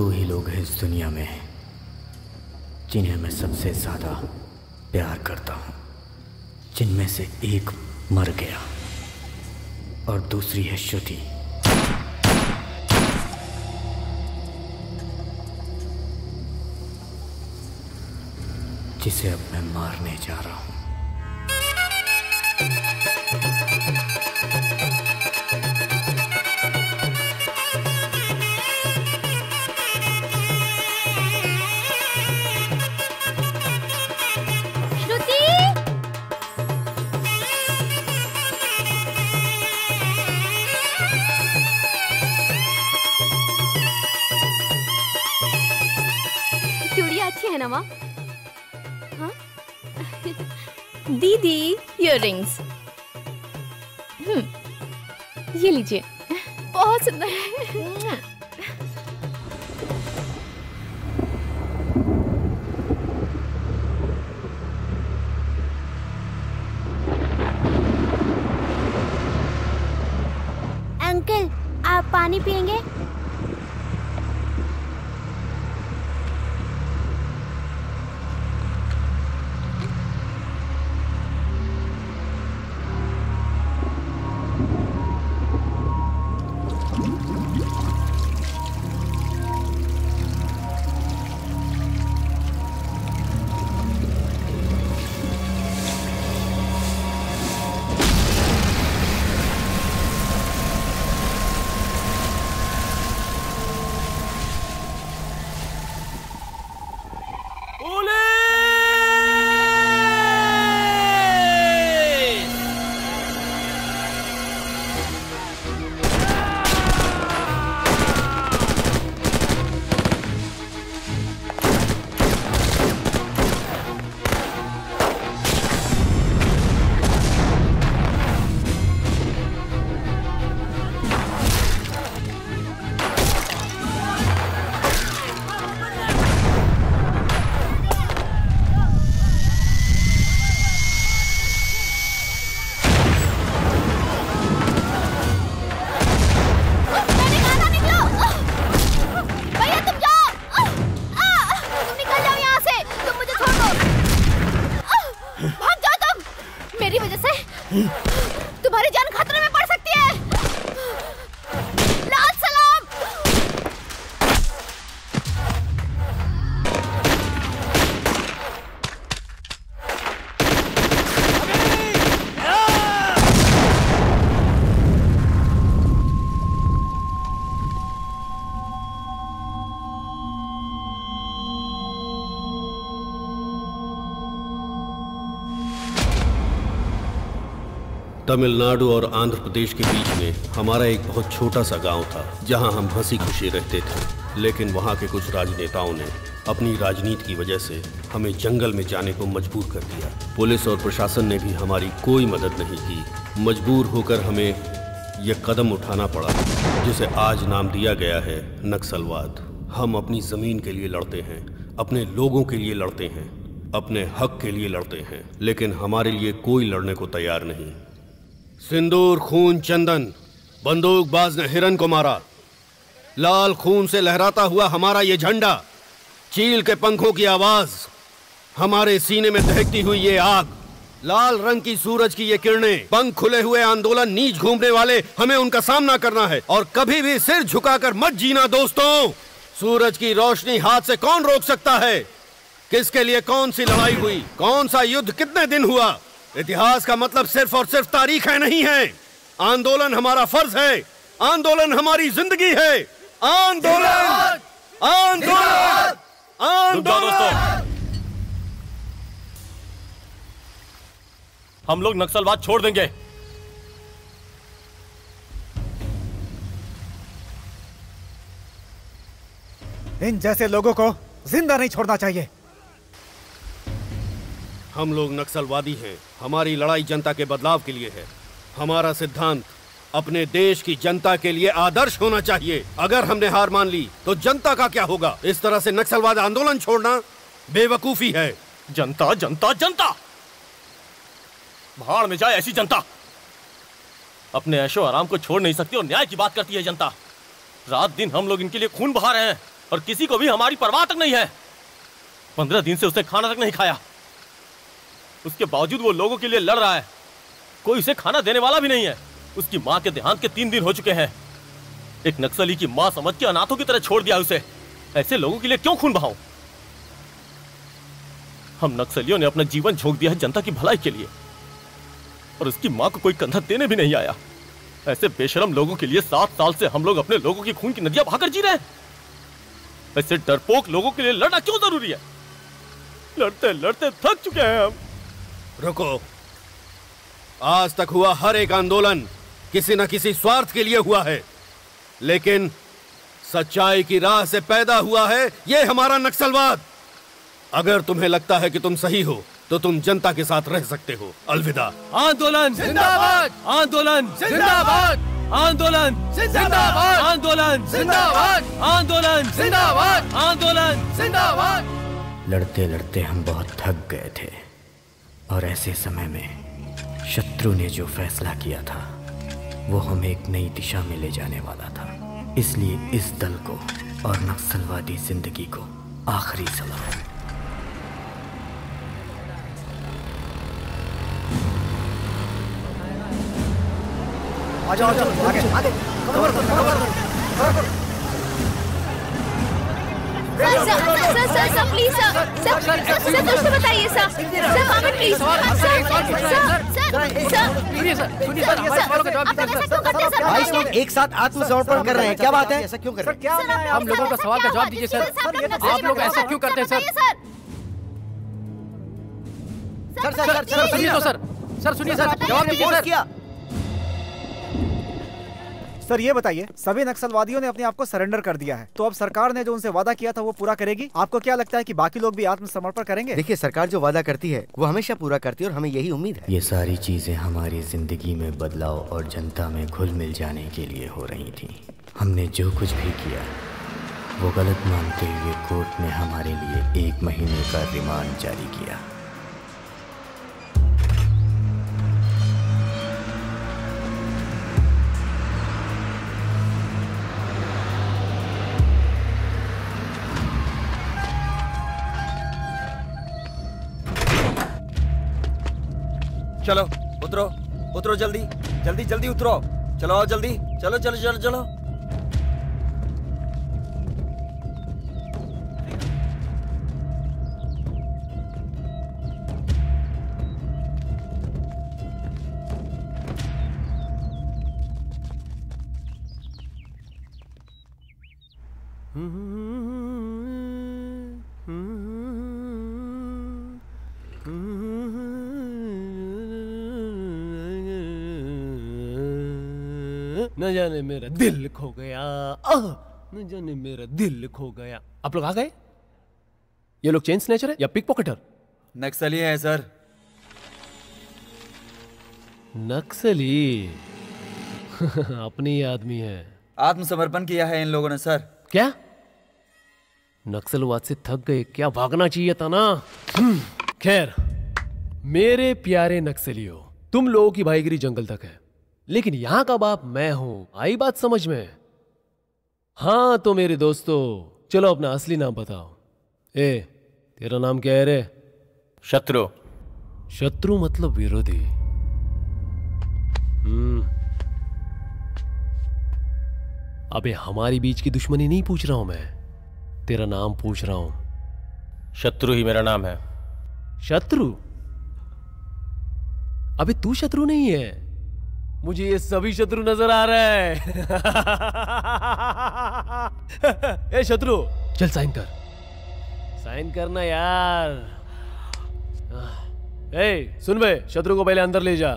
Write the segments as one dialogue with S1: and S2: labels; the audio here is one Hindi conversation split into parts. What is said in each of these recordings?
S1: दो ही लोग हैं इस दुनिया में, जिन्हें मैं सबसे ज़्यादा प्यार करता हूँ, जिनमें से एक मर गया और दूसरी है श्रुति। जिसे अब मैं मारने जा रहा हूँ।
S2: तमिलनाडु और आंध्र प्रदेश के बीच में हमारा एक बहुत छोटा सा गाँव था, जहाँ हम हँसी खुशी रहते थे। लेकिन वहाँ के कुछ राजनेताओं ने अपनी राजनीति की वजह से हमें जंगल में जाने को मजबूर कर दिया। पुलिस और प्रशासन ने भी हमारी कोई मदद नहीं की। मजबूर होकर हमें यह कदम उठाना पड़ा, जिसे आज नाम दिया गया है नक्सलवाद। हम अपनी ज़मीन के लिए लड़ते हैं, अपने लोगों के लिए लड़ते हैं, अपने हक के लिए लड़ते हैं, लेकिन हमारे लिए कोई लड़ने को तैयार नहीं। सिंदूर, खून, चंदन, बंदूकबाज ने हिरन को मारा। लाल खून से लहराता हुआ हमारा ये झंडा, चील के पंखों की आवाज़, हमारे सीने में दहकती हुई ये आग, लाल रंग की सूरज की ये किरणें, पंख खुले हुए आंदोलन, नीच घूमने वाले, हमें उनका सामना करना है। और कभी भी सिर झुकाकर मत जीना, दोस्तों! सूरज की रोशनी हाथ से कौन रोक सकता है? किसके लिए कौन सी लड़ाई हुई? कौन सा युद्ध कितने दिन हुआ? इतिहास का मतलब सिर्फ़ और सिर्फ़ तारीख है नहीं है। आंदोलन हमारा फ़र्ज़ है। आंदोलन हमारी ज़िंदगी है। आंदोलन! आंदोलन! आंदोलन!
S3: हम लोग नक्सलवाद छोड़ देंगे।
S4: इन जैसे लोगों को ज़िंदा नहीं छोड़ना चाहिए।
S2: हम लोग नक्सलवादी हैं। हमारी लड़ाई जनता के बदलाव के लिए है। हमारा सिद्धांत अपने देश की जनता के लिए आदर्श होना चाहिए। अगर हमने हार मान ली तो जनता का क्या होगा? इस तरह से नक्सलवाद आंदोलन छोड़ना बेवकूफ़ी है।
S3: जनता जनता जनता! भाड़ में जाए ऐसी जनता! अपने ऐशो आराम को छोड़ नहीं सकती और न्याय की बात करती है जनता। रात दिन हम लोग इनके लिए खून बहा रहे हैं और किसी को भी हमारी परवाह तक नहीं है। पंद्रह दिन से उसने खाना तक नहीं खाया। उसके बावजूद वो लोगों के लिए लड़ रहा है। कोई उसे खाना देने वाला भी नहीं है। उसकी माँ के देहांत के तीन दिन हो चुके हैं। एक नक्सली की माँ समझ के अनाथों की तरह छोड़ दिया उसे। ऐसे लोगों के लिए क्यों खून बहाऊं? हम नक्सलियों ने अपना जीवन झोंक दिया है जनता की भलाई के लिए। और उसकी माँ को कोई कंधा देने भी नहीं आया। ऐसे बेशरम लोगों के लिए सात साल से हम लोग अपने लोगों की खून की नदियाँ बहाकर जी रहे हैं। ऐसे डरपोक लोगों के लिए लड़ना क्यों ज़रूरी है? लड़ते लड़ते थक चुके हैं हम।
S2: रुको। आज तक हुआ हर एक आंदोलन किसी न किसी स्वार्थ के लिए हुआ है। लेकिन सच्चाई की राह से पैदा हुआ है ये हमारा नक्सलवाद। अगर तुम्हें लगता है कि तुम सही हो तो तुम जनता के साथ रह सकते हो। अलविदा।
S3: आंदोलन जिंदाबाद। आंदोलन जिंदाबाद। आंदोलन जिंदाबाद। आंदोलन जिंदाबाद। आंदोलन जिंदाबाद। आंदोलन जिंदाबाद।
S1: लड़ते लड़ते हम बहुत थक गए थे। और ऐसे समय में शत्रु ने जो फैसला किया था, वो हमें एक नई दिशा में ले जाने वाला था। इसलिए इस दल को और नक्सलवादी ज़िंदगी को आखिरी सलाह
S4: आगे आगे। कवर करो कवर करो।
S5: Sir sir sir sir sir please sir sir sir sir कुछ तो बताइए sir sir comment please sir sir sir sir
S6: सुनिए सर सुनिए सर हमारे सवालों का जवाब
S5: आप
S6: दीजिए
S5: ऐसा क्यों करते हैं सर
S6: बाईस लोग एक साथ आत्मसमर्पण कर रहे हैं क्या बात है ऐसा क्यों कर रहे
S5: आप
S6: हम लोगों का सवाल का जवाब दीजिए, सर।
S5: आप
S4: तो
S6: लोग ऐसा क्यों करते हैं, sir? Sir sir sir sir सुनिए तो सर सर सुनिए सर जवाब दीजिए सर किया
S4: सर ये बताइए सभी नक्सलवादियों ने अपने आप को सरेंडर कर दिया है। तो अब सरकार ने जो उनसे वादा किया था वो पूरा करेगी? आपको क्या लगता है कि बाकी लोग भी आत्मसमर्पण करेंगे?
S6: देखिए सरकार जो वादा करती है वो हमेशा पूरा करती है और हमें यही उम्मीद है।
S1: ये सारी चीज़ें हमारी ज़िंदगी में बदलाव और जनता में घुल मिल जाने के लिए हो रही थी। हमने जो कुछ भी किया वो गलत मानते हुए कोर्ट ने हमारे लिए एक महीने का रिमांड जारी किया।
S7: चलो उतरो उतरो जल्दी जल्दी जल्दी उतरो। चलो आओ जल्दी चलो चलो चलो चलो।
S8: न जाने मेरा दिल खो गया। आह! न जाने मेरा दिल खो गया। आप लोग आ गए? ये लोग चेन स्नैचर है या पिक पॉकेटर
S7: नक्सली है सर।
S8: नक्सली? अपनी ही आदमी है।
S7: आत्मसमर्पण किया है इन लोगों ने सर।
S8: क्या? नक्सलवाद से थक गए क्या भागना चाहिए था ना? हम्म, खैर मेरे प्यारे नक्सलियों तुम लोगों की भाईगिरी जंगल तक है। लेकिन यहाँ का बाप मैं हूँ? आई बात समझ में? हाँ तो मेरे दोस्तों चलो अपना असली नाम बताओ। ए तेरा नाम क्या है रे?
S3: शत्रु।
S8: शत्रु मतलब विरोधी। हम्म। अबे हमारी बीच की दुश्मनी नहीं पूछ रहा हूँ मैं। तेरा नाम पूछ रहा हूँ।
S3: शत्रु ही मेरा नाम है।
S8: शत्रु? अबे तू शत्रु नहीं है। मुझे ये सभी शत्रु नज़र आ रहा है। ए शत्रु। चल साइन कर। साइन करना यार। ए सुन बे शत्रु को पहले अंदर ले जा।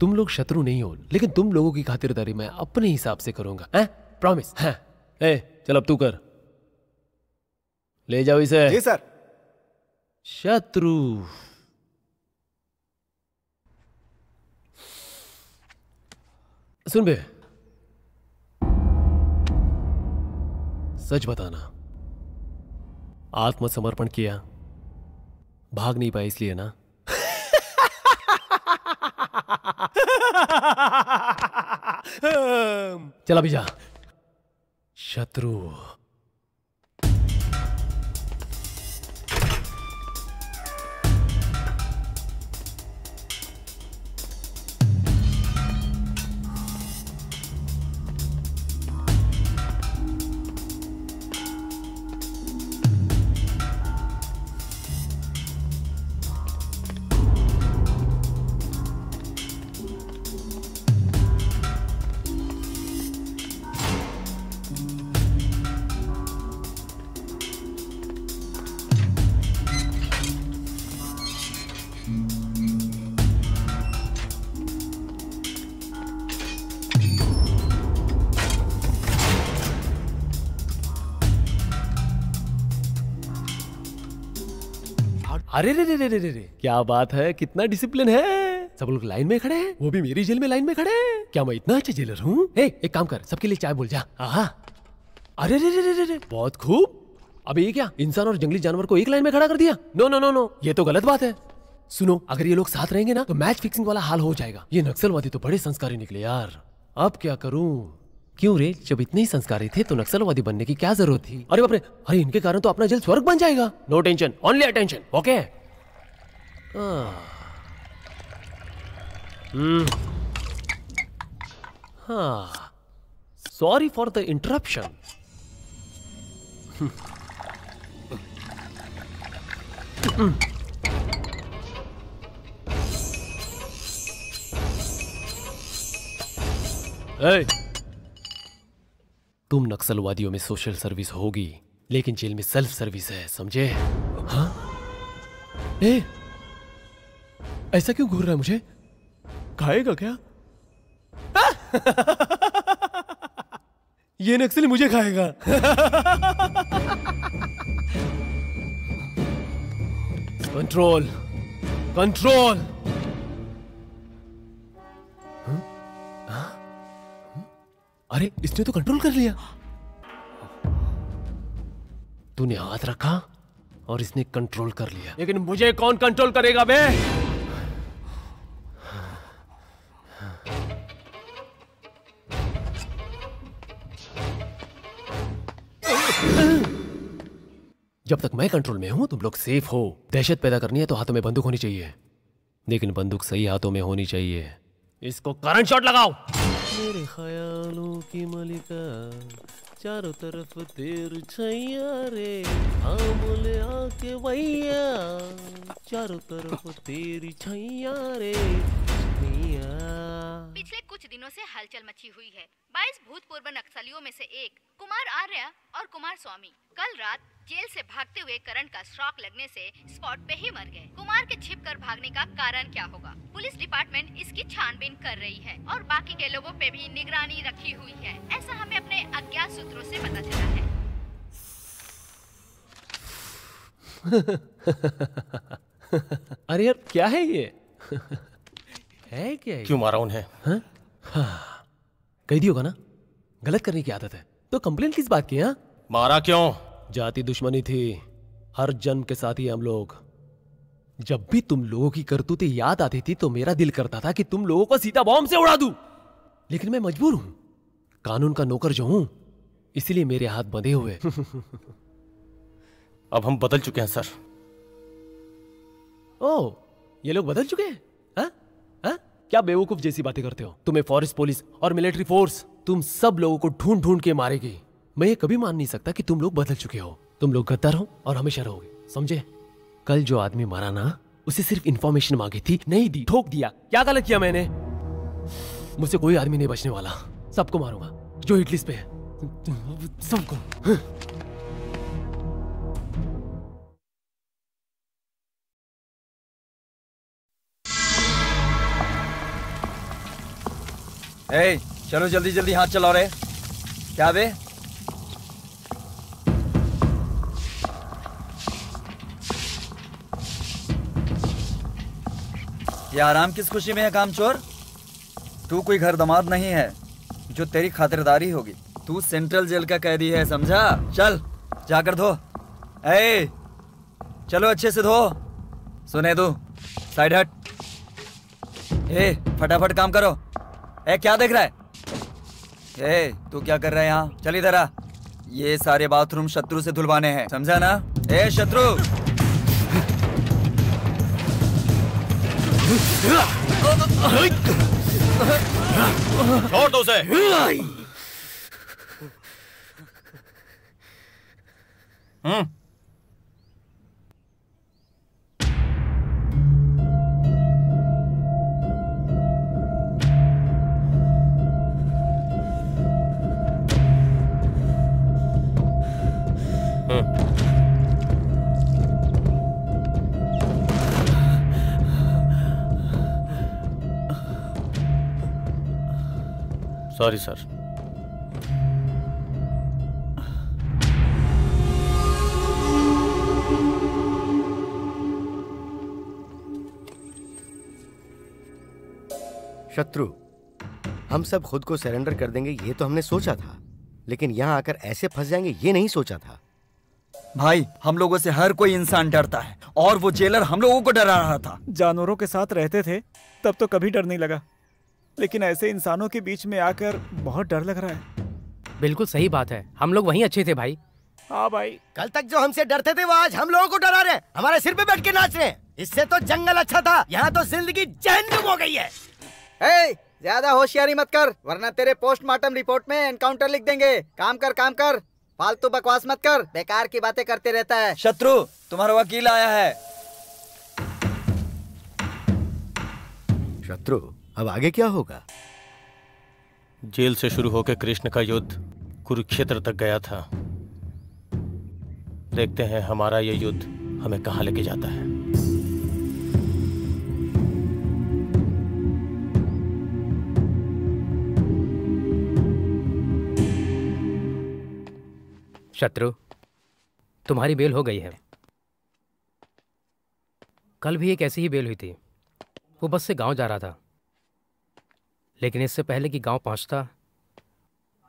S8: तुम लोग शत्रु नहीं हो लेकिन तुम लोगों की खातिरदारी मैं अपने हिसाब से करूँगा हैं? प्रॉमिस हैं। ए चल अब तू कर। ले जाओ इसे।
S4: जी सर।
S8: शत्रु। सुन बे। सच बताना आत्मसमर्पण किया भाग नहीं पाए इसलिए ना? चला भी जा। शत्रु। अरे रे रे रे रे रे रे। क्या बात है? कितना डिसिप्लिन है। सब लोग लाइन में खड़े हैं। वो भी मेरी जेल में लाइन में खड़े हैं। क्या मैं इतना अच्छा जेलर हूँ? एक काम कर सबके लिए चाय बोल जा। अरे रे रे रे रे रे। बहुत खूब। अब ये क्या? इंसान और जंगली जानवर को एक लाइन में खड़ा कर दिया? नो नो नो नो ये तो गलत बात है। सुनो अगर ये लोग साथ रहेंगे ना तो मैच फिक्सिंग वाला हाल हो जाएगा। ये नक्सलवादी तो बड़े संस्कारी निकले यार। अब क्या करूँ? क्यों रे? जब इतने ही संस्कारी थे तो नक्सलवादी बनने की क्या ज़रूरत थी? अरे बाप रे! अरे, इनके कारण तो अपना जेल स्वर्ग बन जाएगा। No tension only attention okay sorry for the interruption Hey! तुम नक्सलवादियों में सोशल सर्विस होगी, लेकिन जेल में सेल्फ सर्विस है, समझे? हाँ? ए, ऐसा क्यों घूर रहा है मुझे? खाएगा क्या? ये नक्सली मुझे खाएगा। Control control. अरे इसने तो कंट्रोल कर लिया। तूने हाथ रखा और इसने कंट्रोल कर लिया। लेकिन मुझे कौन कंट्रोल करेगा बे? जब तक मैं कंट्रोल में हूँ तुम लोग सेफ़ हो। दहशत पैदा करनी है तो हाथों में बंदूक होनी चाहिए। लेकिन बंदूक सही हाथों में होनी चाहिए। इसको करंट शॉट लगाओ। मेरे ख्यालों की मलिका, चारों तरफ़ तेर छैया रे। आमले आके भैया चारों तरफ़ तेरी छैया रे।
S9: पिछले कुछ दिनों से हलचल मची हुई है। 22 भूतपूर्व नक्सलियों में से एक, कुमार आर्या और कुमार स्वामी, कल रात जेल से भागते हुए करंट का शॉक लगने से स्पॉट पे ही मर गए। कुमार के छिप कर भागने का कारण क्या होगा? पुलिस डिपार्टमेंट इसकी छानबीन कर रही है और बाकी के लोगों पे भी निगरानी रखी हुई है। ऐसा हमें अपने अज्ञात सूत्रों से पता चला है।
S8: अरे यार, क्या है ये? है क्या
S3: क्यों मारा उन्हें?
S8: हाँ? हाँ। कैदी होगा ना? गलत करने की आदत है। तो कंप्लेन किस बात की हाँ
S3: मारा क्यों?
S8: जाति दुश्मनी थी। हर जन्म के साथ ही हम लोग। जब भी तुम लोगों की करतूतें याद आती थी तो मेरा दिल करता था कि तुम लोगों को सीधा बॉम्ब से उड़ा दूँ। लेकिन मैं मजबूर हूँ। कानून का नौकर जो हूँ इसलिए मेरे हाथ बंधे हुए।
S3: अब हम बदल चुके हैं सर।
S8: ओ ये लोग बदल चुके हैं हाँ? हाँ? क्या बेवकूफ़ जैसी बातें करते हो? तुम्हें फॉरेस्ट पुलिस और मिलिट्री फोर्स तुम सब लोगों को ढूंढ ढूंढ के मारेगी। मैं ये कभी मान नहीं सकता कि तुम लोग बदल चुके हो। तुम लोग गद्दार हो और हमेशा रहोगे समझे? कल जो आदमी मारा ना, उसे सिर्फ़ इन्फॉर्मेशन मांगी थी, नहीं दी, ठोक दिया। क्या गलत किया मैंने? मुझसे कोई आदमी नहीं बचने वाला। सबको मारूँगा। जो हिट पे है। सबको।
S7: ए, चलो जल्दी जल्दी हाथ चलाओ रे। क्या बे? ये आराम किस खुशी में है काम चोर? तू कोई घर दमाद नहीं है जो तेरी खातिरदारी होगी। तू सेंट्रल जेल का कैदी है समझा? चल जाकर धो। ए चलो अच्छे से धो। सुने तू साइड हट। ए फटाफट काम करो। ए क्या देख रहा है? ए तू क्या कर रहा है यहाँ? चल इधर आ। ये सारे बाथरूम शत्रु से धुलवाने हैं समझा ना? ए शत्रु!
S3: छोड़ दो उसे। हम्म। Sorry sir.
S10: शत्रु, हम सब खुद को सरेंडर कर देंगे, ये तो हमने सोचा था। लेकिन यहाँ आकर ऐसे फंस जाएँगे, ये नहीं सोचा था।
S7: भाई हम लोगों से हर कोई इंसान डरता है और वो जेलर हम लोगों को डरा रहा था।
S4: जानवरों के साथ रहते थे तब तो कभी डर नहीं लगा। लेकिन ऐसे इंसानों के बीच में आकर बहुत डर लग रहा है।
S6: बिल्कुल सही बात है। हम लोग वहीं अच्छे थे भाई।
S4: हाँ भाई।
S10: कल तक जो हमसे डरते थे वो आज हम लोगों को डरा रहे हमारे सिर पे बैठ के नाच रहे इससे तो जंगल अच्छा था यहाँ तो ज़िंदगी जहन्नुम हो गई है।
S7: ए, ज़्यादा होशियारी मत कर वरना तेरे पोस्टमार्टम रिपोर्ट में एनकाउंटर लिख देंगे। काम कर काम कर। फालतू बकवास मत कर। बेकार की बातें करते रहता है। शत्रु तुम्हारा वकील आया है।
S10: शत्रु अब आगे क्या होगा?
S3: जेल से शुरू होकर कृष्ण का युद्ध कुरुक्षेत्र तक गया था। देखते हैं हमारा ये युद्ध हमें कहाँ लेके जाता है।
S6: शत्रु, तुम्हारी बेल हो गई है। कल भी एक ऐसी ही बेल हुई थी। वो बस से गाँव जा रहा था। लेकिन इससे पहले कि गाँव पहुँचता,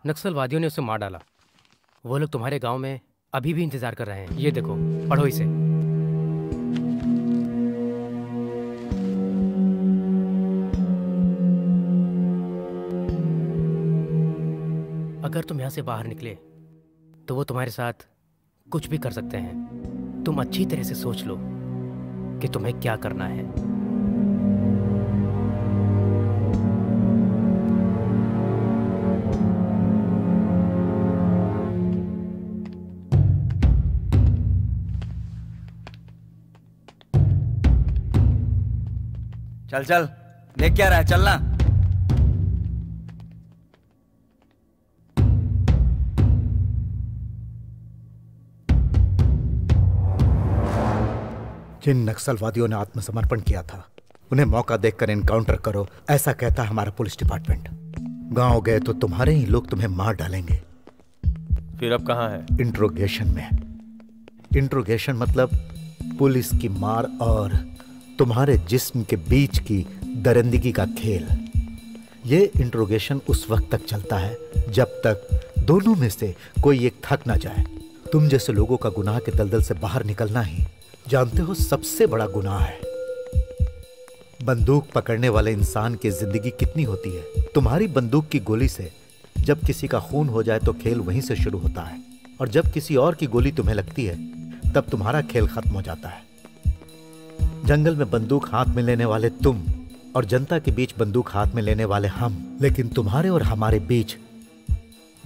S6: नक्सलवादियों ने उसे मार डाला। वो लोग तुम्हारे गाँव में अभी भी इंतज़ार कर रहे हैं। ये देखो, पढ़ो इसे। अगर तुम यहाँ से बाहर निकले तो वो तुम्हारे साथ कुछ भी कर सकते हैं। तुम अच्छी तरह से सोच लो कि तुम्हें क्या करना है।
S7: चल चल। देख क्या रहा है, चलना।
S11: जिन नक्सलवादियों ने आत्मसमर्पण किया था उन्हें मौका देखकर इनकाउंटर करो ऐसा कहता है हमारा पुलिस डिपार्टमेंट गाँव गए तो तुम्हारे ही लोग तुम्हें मार डालेंगे।
S3: फिर अब कहाँ है?
S11: इंट्रोगेशन में। इंट्रोगेशन मतलब पुलिस की मार और तुम्हारे जिस्म के बीच की दरिंदगी का खेल। ये इंट्रोगेशन उस वक्त तक चलता है जब तक दोनों में से कोई एक थक ना जाए। तुम जैसे लोगों का गुनाह के दलदल से बाहर निकलना ही। जानते हो सबसे बड़ा गुनाह है। बंदूक पकड़ने वाले इंसान की ज़िंदगी कितनी होती है? तुम्हारी बंदूक की गोली से जब किसी का खून हो जाए तो खेल वहीं से शुरू होता है। और जब किसी और की गोली तुम्हें लगती है, तब तुम्हारा खेल खत्म हो जाता है। जंगल में बंदूक हाथ में लेने वाले तुम और जनता के बीच बंदूक हाथ में लेने वाले हम। लेकिन तुम्हारे और हमारे बीच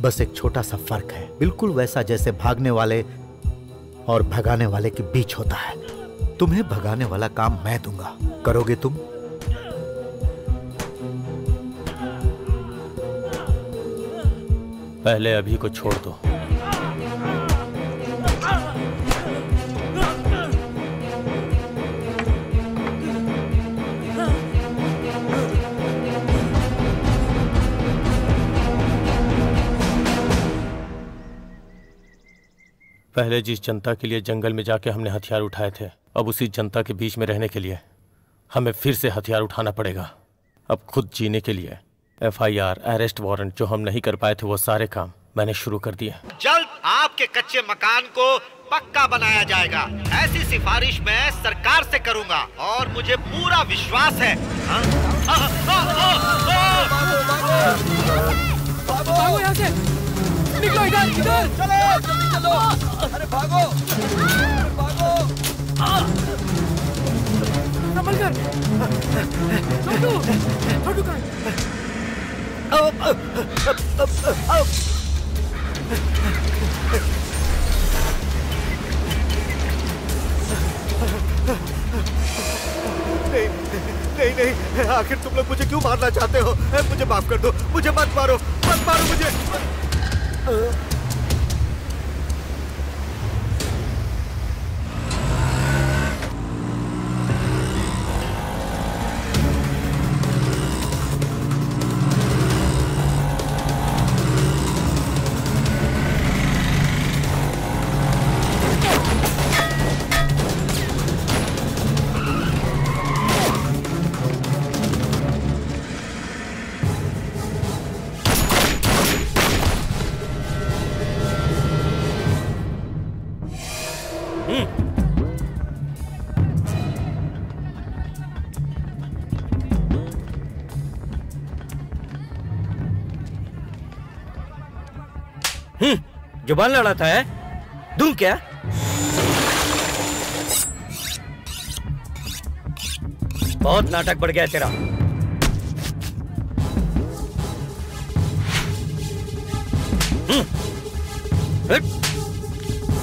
S11: बस एक छोटा सा फ़र्क है। बिल्कुल वैसा जैसे भागने वाले और भगाने वाले के बीच होता है। तुम्हें भगाने वाला काम मैं दूँगा। करोगे तुम?
S3: पहले अभी को छोड़ दो। पहले जिस जनता के लिए जंगल में जाके हमने हथियार उठाए थे अब उसी जनता के बीच में रहने के लिए हमें फिर से हथियार उठाना पड़ेगा। अब खुद जीने के लिए एफआईआर अरेस्ट वारंट जो हम नहीं कर पाए थे वो सारे काम मैंने शुरू कर दिए।
S12: जल्द आपके कच्चे मकान को पक्का बनाया जाएगा। ऐसी सिफारिश मैं सरकार से करूँगा और मुझे पूरा विश्वास है? आ, आ, आ, आ,
S13: भागो यहाँ से। निकलो इधर इधर।
S7: चलो। जल्दी चलो। अरे भागो। अरे भागो।
S13: संभल कर। छोटू छोटू कहाँ
S11: नहीं नहीं नहीं। आखिर तुम लोग मुझे क्यों मारना चाहते हो? मुझे माफ़ कर दो। मुझे मत मारो। मत मारो मुझे।
S10: हम्म ज़ुबान लड़ाता है? दूँ क्या? बहुत नाटक बढ़ गया तेरा। हम्म,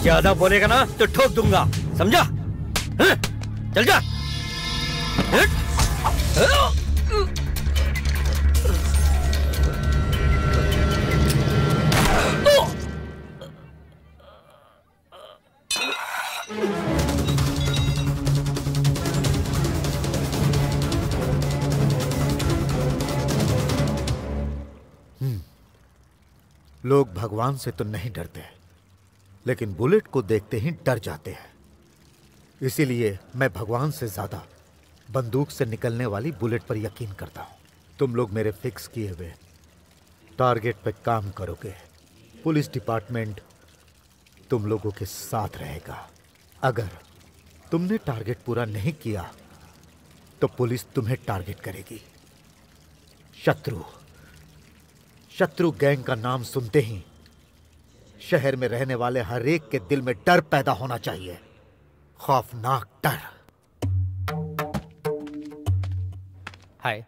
S10: ज़्यादा बोलेगा ना तो ठोक दूँगा। समझा? हाँ, चल जा।
S11: लोग भगवान से तो नहीं डरते, लेकिन बुलेट को देखते ही डर जाते हैं। इसीलिए मैं भगवान से ज़्यादा बंदूक से निकलने वाली बुलेट पर यकीन करता हूँ। तुम लोग मेरे फिक्स किए हुए टारगेट पर काम करोगे। पुलिस डिपार्टमेंट तुम लोगों के साथ रहेगा। अगर तुमने टारगेट पूरा नहीं किया तो पुलिस तुम्हें टारगेट करेगी। शत्रु। शत्रु गैंग का नाम सुनते ही शहर में रहने वाले हर एक के दिल में डर पैदा होना चाहिए। खौफनाक डर।
S6: Hi.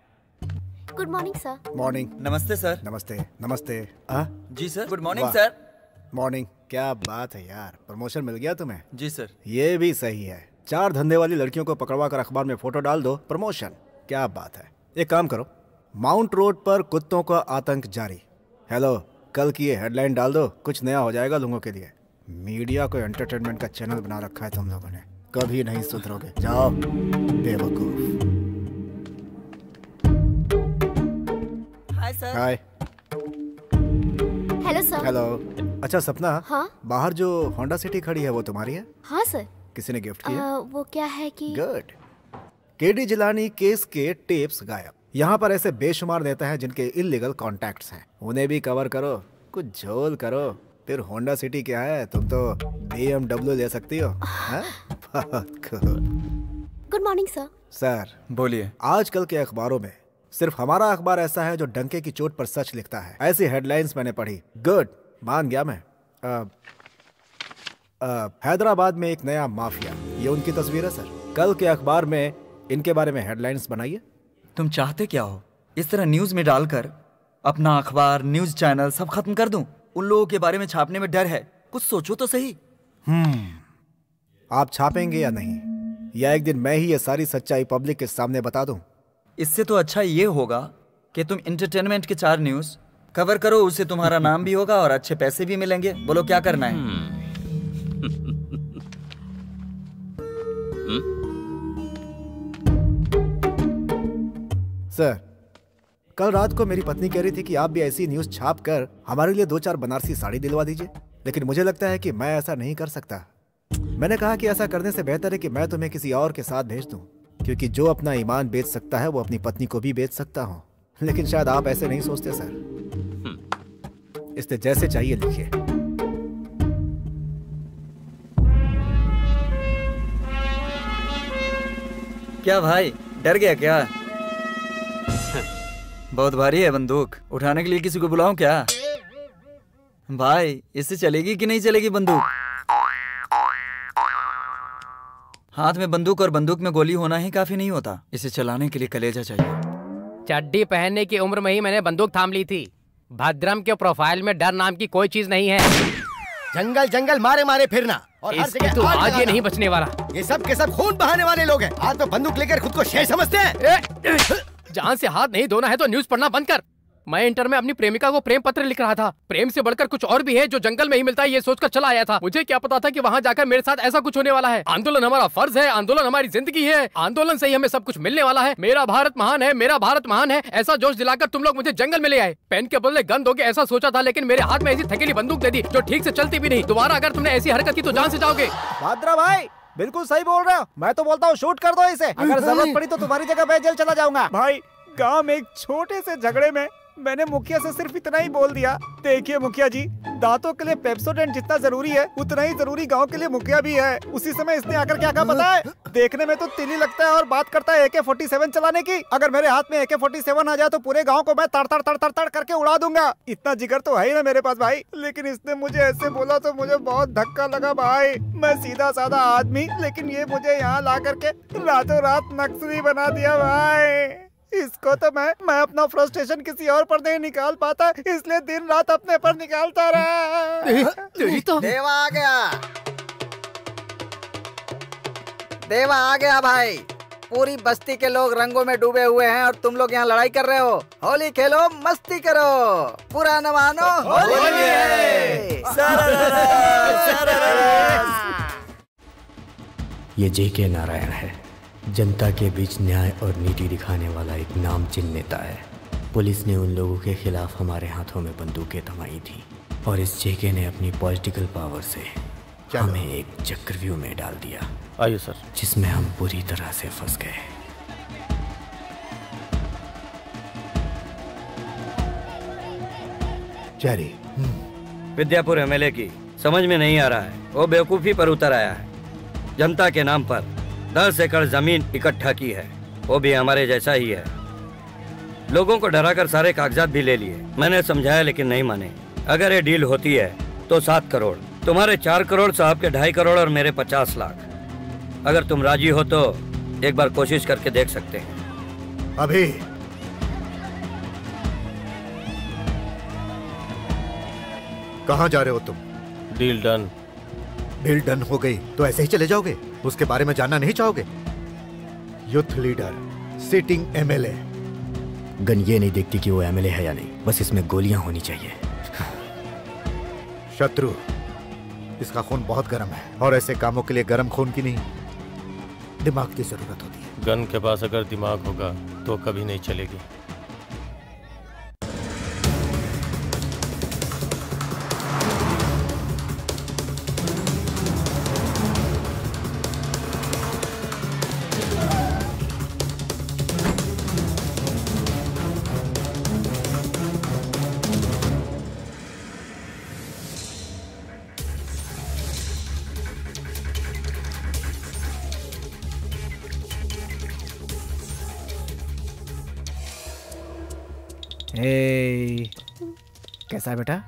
S5: Good morning sir
S4: morning
S7: नमस्ते सर
S4: नमस्ते नमस्ते। आ?
S7: जी sir good morning sir
S4: morning क्या बात है यार। प्रमोशन मिल गया तुम्हें?
S7: जी सर
S4: ये भी सही है। चार धंधे वाली लड़कियों को पकड़वा कर अखबार में फ़ोटो डाल दो। प्रमोशन क्या बात है। एक काम करो माउंट रोड पर कुत्तों का आतंक जारी। हेलो कल की ये हेडलाइन डाल दो कुछ नया हो जाएगा लोगों के लिए। मीडिया को एंटरटेनमेंट का चैनल बना रखा है तुम लोगों ने। कभी नहीं सुधरोगे। जाओ बेवकूफ़।
S7: Hi sir
S4: hi
S5: hello sir
S4: hello अच्छा सपना
S5: हाँ?
S4: बाहर जो होंडा सिटी खड़ी है वो तुम्हारी है?
S5: हाँ सर
S4: किसी ने गिफ्ट
S5: किया? वो क्या है कि
S4: गुड केडी जिलानी केस के टेप्स गायब। यहाँ पर ऐसे बेशुमार नेता हैं जिनके इलीगल कॉन्टैक्ट्स हैं। उन्हें भी कवर करो कुछ झोल करो। फिर होंडा सिटी क्या है? तुम तो BMW ले सकती हो हाँ?
S5: गुड मॉर्निंग सर
S4: सर
S7: बोलिए।
S4: आजकल के अखबारों में सिर्फ़ हमारा अखबार ऐसा है जो डंके की चोट पर सच लिखता है। ऐसी हेडलाइंस मैंने पढ़ी। गुड मान गया मैं। हैदराबाद में एक नया माफिया। ये उनकी तस्वीर है सर कल के अखबार में इनके बारे में हेडलाइंस बनाइए।
S7: तुम चाहते क्या हो? इस तरह न्यूज़ में डालकर अपना अखबार न्यूज़ चैनल सब खत्म कर दूँ। उन लोगों के बारे में छापने में डर है। कुछ सोचो तो सही।
S4: हम्म। आप छापेंगे या नहीं? या एक दिन मैं ही ये सारी सच्चाई पब्लिक के सामने बता दूँ?
S7: इससे तो अच्छा ये होगा कि तुम इंटरटेनमेंट के चार न्यूज़ कवर करो उससे तुम्हारा नाम भी होगा और अच्छे पैसे भी मिलेंगे। बोलो क्या करना है?
S4: सर कल रात को मेरी पत्नी कह रही थी कि आप भी ऐसी न्यूज़ छाप कर हमारे लिए दो चार बनारसी साड़ी दिलवा दीजिए। लेकिन मुझे लगता है कि मैं ऐसा नहीं कर सकता। मैंने कहा कि ऐसा करने से बेहतर है कि मैं तुम्हें किसी और के साथ भेज दूँ, क्योंकि जो अपना ईमान बेच सकता है, वो अपनी पत्नी को भी बेच सकता हूँ। लेकिन शायद आप ऐसे नहीं सोचते सर इसलिए जैसे चाहिए लिखिए।
S7: क्या भाई, डर गया क्या? बहुत भारी है बंदूक। उठाने के लिए किसी को बुलाऊं क्या? भाई इससे चलेगी कि नहीं चलेगी बंदूक? हाथ में बंदूक और बंदूक में गोली होना ही काफ़ी नहीं होता। इसे चलाने के लिए कलेजा चाहिए।
S6: चड्डी पहनने की उम्र में ही मैंने बंदूक थाम ली थी। भद्रम के प्रोफ़ाइल में डर नाम की कोई चीज़ नहीं है।
S10: जंगल जंगल मारे मारे फिरना। और हर जगह
S6: तो आज ये नहीं बचने वाला।
S10: ये सब के सब खून बहाने वाले लोग हैं। आज तो बंदूक लेकर खुद को शेर समझते हैं।
S6: जान से हाथ नहीं धोना है तो न्यूज़ पढ़ना बंद कर। मैं इंटर में अपनी प्रेमिका को प्रेम पत्र लिख रहा था। प्रेम से बढ़कर कुछ और भी है जो जंगल में ही मिलता है, ये सोचकर चला आया था। मुझे क्या पता था कि वहाँ जाकर मेरे साथ ऐसा कुछ होने वाला है। आंदोलन हमारा फ़र्ज़ है, आंदोलन हमारी ज़िंदगी है। आंदोलन से ही हमें सब कुछ मिलने वाला है। मेरा भारत महान है, मेरा भारत महान है, ऐसा जोश दिलाकर तुम लोग मुझे जंगल में ले आए। पेन के बदले गन दोगे ऐसा सोचा था, लेकिन मेरे हाथ में ऐसी थकेली बंदूक दे दी, जो ठीक से चलती भी नहीं। दोबारा अगर तुमने ऐसी हरकत की तो जान से जाओगे।
S4: भाद्रा भाई! बिल्कुल सही बोल रहे हो। मैं तो बोलता हूँ, शूट कर दो इसे। अगर ज़रूरत पड़ी तो तुम्हारी जगह मैं जेल चला जाऊँगा। भाई गाँव में एक छोटे से झगड़े में मैंने मुखिया से सिर्फ़ इतना ही बोल दिया। देखिए मुखिया जी, दांतों के लिए पेप्सोडेंट जितना ज़रूरी है, उतना ही ज़रूरी गाँव के लिए मुखिया भी है। उसी समय इसने आकर क्या कहा पता है? देखने में तो तिली लगता है और बात करता है एके फोर्टी सेवन चलाने की। अगर मेरे हाथ में एके फोर्टी सेवन आ जाए तो पूरे गाँव को मैं तड़ तड़ तड़ तड़ तड़ करके उड़ा दूँगा। इतना जिगर तो है ही ना मेरे पास भाई। लेकिन इसने मुझे ऐसे बोला तो मुझे बहुत धक्का लगा भाई। मैं सीधा साधा आदमी, लेकिन ये मुझे यहाँ ला करके रातों रात नक्सली बना दिया भाई। इसको तो मैं मैं अपना फ्रस्ट्रेशन किसी और पर नहीं निकाल पाता इसलिए दिन रात अपने पर निकालता रहा।
S13: तेरी तो
S10: देवा आ गया। देवा आ गया भाई। पूरी बस्ती के लोग रंगों में डूबे हुए हैं और तुम लोग यहाँ लड़ाई कर रहे हो। होली खेलो मस्ती करो। पूरा न मानो होली है।
S1: ये जे के नारायण है। जनता के बीच न्याय और नीति दिखाने वाला एक नामचीन नेता है। पुलिस ने उन लोगों के खिलाफ हमारे हाथों में बंदूकें थमाई थी और इस जेके ने अपनी पॉलिटिकल पावर से हमें एक चक्रव्यूह में डाल दिया।
S3: आइए सर।
S1: जिसमें हम पूरी तरह से फंस गए।
S11: चेरी।
S14: विद्यापुर एमएलए की समझ में नहीं आ रहा है। वो बेवकूफ़ी पर उतर आया है। जनता के नाम पर। दस एकड़ ज़मीन इकट्ठा की है। वो भी हमारे जैसा ही है। लोगों को डराकर सारे कागजात भी ले लिए। मैंने समझाया लेकिन नहीं माने। अगर ये डील होती है तो सात करोड़। तुम्हारे चार करोड़ साहब के ढाई करोड़ और मेरे पचास लाख। अगर तुम राज़ी हो तो एक बार कोशिश करके देख सकते हैं।
S11: अभी। कहाँ जा रहे हो तुम?
S3: Deal done.
S11: डील डन हो गई तो ऐसे ही चले जाओगे? उसके बारे में जानना नहीं चाहोगे? Youth leader sitting MLA
S1: gun ये नहीं देखती कि वो एमएलए है या नहीं। बस इसमें गोलियाँ होनी चाहिए।
S11: शत्रु इसका खून बहुत गर्म है और ऐसे कामों के लिए गर्म खून की नहीं दिमाग की ज़रूरत होती है।
S3: गन के पास अगर दिमाग होगा तो कभी नहीं चलेगी।
S4: कैसा बेटा?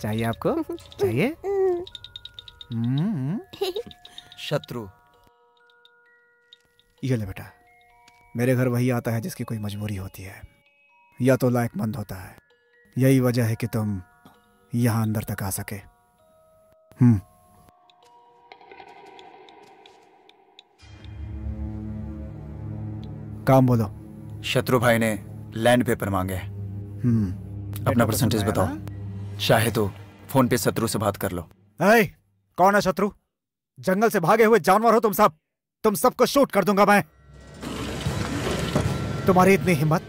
S4: चाहिए आपको? चाहिए? हम्म,
S7: शत्रु।
S4: ये ले बेटा मेरे घर वही आता है जिसकी कोई मजबूरी होती है। या तो लायकमंद होता है यही वजह है कि तुम यहाँ अंदर तक आ सके। हम्म। काम बोलो।
S7: शत्रु भाई ने लैंड पेपर मांगे।
S4: हम्म।
S7: अपना परसेंटेज बताओ। चाहे तो फ़ोन पे शत्रु से बात कर लो।
S4: ऐ, कौन है शत्रु? जंगल से भागे हुए जानवर हो तुम सब। तुम सबको शूट कर दूँगा मैं। तुम्हारी इतनी हिम्मत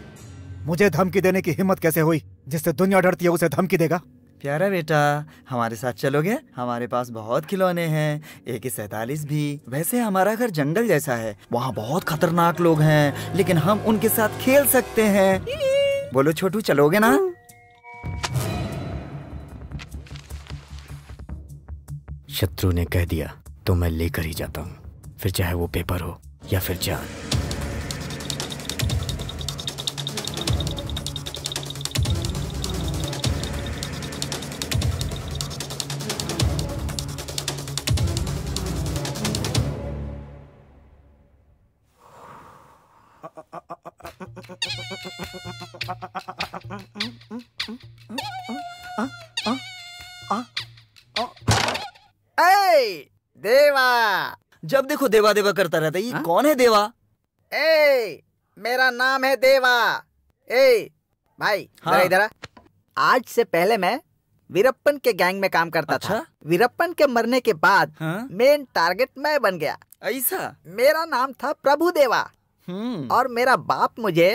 S4: मुझे धमकी देने की हिम्मत कैसे हुई जिससे दुनिया डरती है उसे धमकी देगा?
S7: प्यारा बेटा हमारे साथ चलोगे? हमारे पास बहुत खिलौने हैं एक सैतालीस भी। वैसे हमारा घर जंगल जैसा है वहाँ बहुत खतरनाक लोग हैं लेकिन हम उनके साथ खेल सकते हैं। बोलो छोटू चलोगे ना?
S1: शत्रु ने कह दिया तो मैं लेकर ही जाता हूँ। फिर चाहे वो पेपर हो या फिर जान।
S7: जब देखो देवा देवा करता रहता है ये कौन है देवा?
S10: ए, मेरा नाम है देवा। ए भाई
S7: हाँ।
S10: इधर आज से पहले मैं वीरप्पन के गैंग में काम करता अच्छा? था वीरप्पन के मरने के बाद मेन टारगेट मैं बन गया।
S7: ऐसा?
S10: मेरा नाम था प्रभु देवा। और मेरा बाप मुझे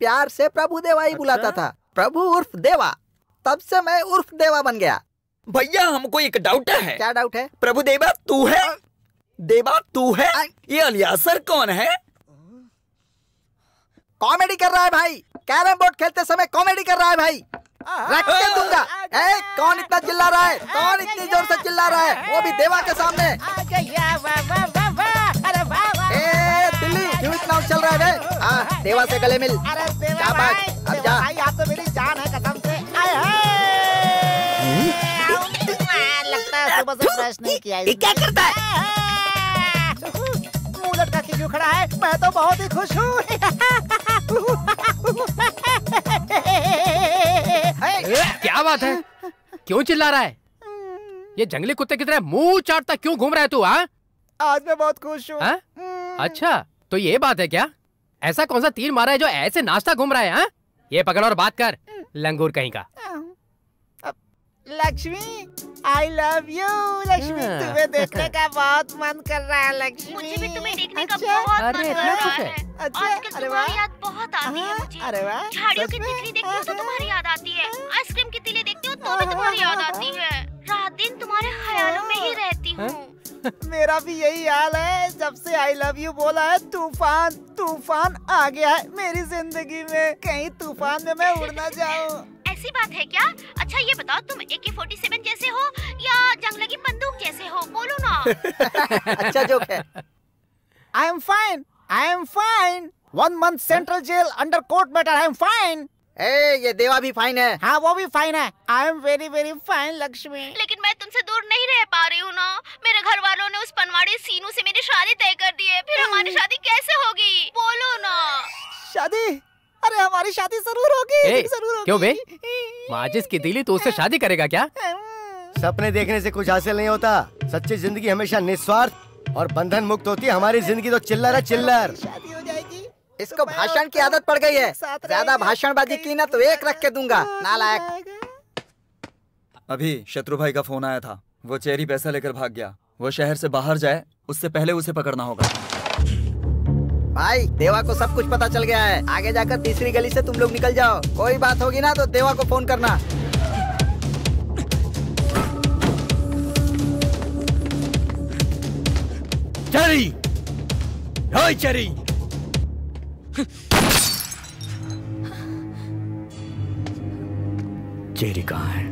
S10: प्यार से प्रभु देवा ही अच्छा? बुलाता था। प्रभु उर्फ़ देवा। तब से मैं उर्फ़ देवा बन गया।
S7: भैया हमको एक डाउट है।
S10: क्या डाउट है?
S7: प्रभु देवा तू है? देवा तू है? ये अलियासर कौन है?
S10: कॉमेडी कर रहा है भाई। कैरम बोर्ड खेलते समय कॉमेडी कर रहा है भाई। रख के दूँगा। ए, कौन इतना चिल्ला रहा है? कौन इतनी ज़ोर से चिल्ला रहा है? वो भी देवा के सामने। ए, दिल्ली क्यों इतना उछल रहा है बे? हाँ, देवा से गले मिल। जा बात? अब जा।
S15: भाई आप तो मेरी जान है कसम से। आए हाय लगता है सुबह से ब्रश नहीं किया ये क्या करता है? के क्यों खड़ा है? मैं तो बहुत ही खुश हूँ।
S6: क्या बात है? क्यों चिल्ला रहा है? ये जंगली कुत्ते की तरह मुँह चाटता क्यों घूम रहा है तू हाँ?
S15: आज मैं बहुत खुश हूँ।
S6: हाँ? अच्छा तो ये बात है क्या? ऐसा कौन सा तीर मारा है जो ऐसे नाश्ता घूम रहा है हाँ? ये पकड़ और बात कर लंगूर कहीं का।
S15: Lakshmi I love you Lakshmi
S6: हाँ।
S15: तुम्हें देखने का बहुत मन कर रहा है लक्ष्मी।
S9: मुझे भी तुम्हें देखने का
S15: अच्छा,
S9: बहुत
S6: अरे,
S9: मन कर रहा
S6: है?
S9: है।
S15: अच्छा,
S9: आजकल
S15: अरे वाह।
S9: याद बहुत आती है मुझे।
S15: अरे वाह,
S9: झाड़ियों की तितली देखती हूँ तो तुम्हारी याद आती है। आइसक्रीम की तितली देखती हूँ तो भी तुम्हारी याद आती है। रात दिन तुम्हारे ख्यालों में ही रहती हूँ।
S15: मेरा भी यही हाल है। जब से आई लव यू बोला है तूफ़ान तूफ़ान आ गया है मेरी ज़िंदगी में। कहीं तूफ़ान में मैं उड़ ना जाऊँ।
S9: ऐसी बात है क्या? अच्छा ये बताओ तुम AK47 जैसे हो या जंग लगी बंदूक जैसे हो? बोलो ना।
S10: अच्छा जोक है।
S15: I am fine I am fine one month central jail under court matter I am fine
S10: ए ये देवा भी फाइन है।
S15: हाँ वो भी फाइन है। I am very very fine Lakshmi
S9: लेकिन मैं तुमसे दूर नहीं रह पा रही हूँ ना। मेरे घर वालों ने उस पनवाड़ी सीनू से मेरी शादी तय कर दी है। फिर हमारी शादी कैसे होगी? बोलो ना।
S15: शादी? अरे हमारी शादी ज़रूर होगी ज़रूर होगी।
S6: क्यों बे? माजिद की दिली तो उससे शादी करेगा क्या?
S16: सपने देखने से कुछ हासिल नहीं होता। सच्ची ज़िंदगी हमेशा निस्वार्थ और बंधन मुक्त होती है। हमारी ज़िंदगी तो चिल्लर है चिल्लर।
S15: शादी हो जाएगी।
S10: इसको भाषण की आदत पड़ गई है। ज़्यादा भाषणबाजी की ना तो एक रख के दूँगा। नालायक।
S7: अभी शत्रु भाई का फ़ोन आया था। वो चेरी पैसा लेकर भाग गया। वो शहर से बाहर जाए उससे पहले उसे पकड़ना होगा।
S10: भाई देवा को सब कुछ पता चल गया है। आगे जाकर तीसरी गली से तुम लोग निकल जाओ। कोई बात होगी ना तो देवा को फ़ोन करना।
S8: चरी। हाय चरी।
S1: चेरी कहाँ है?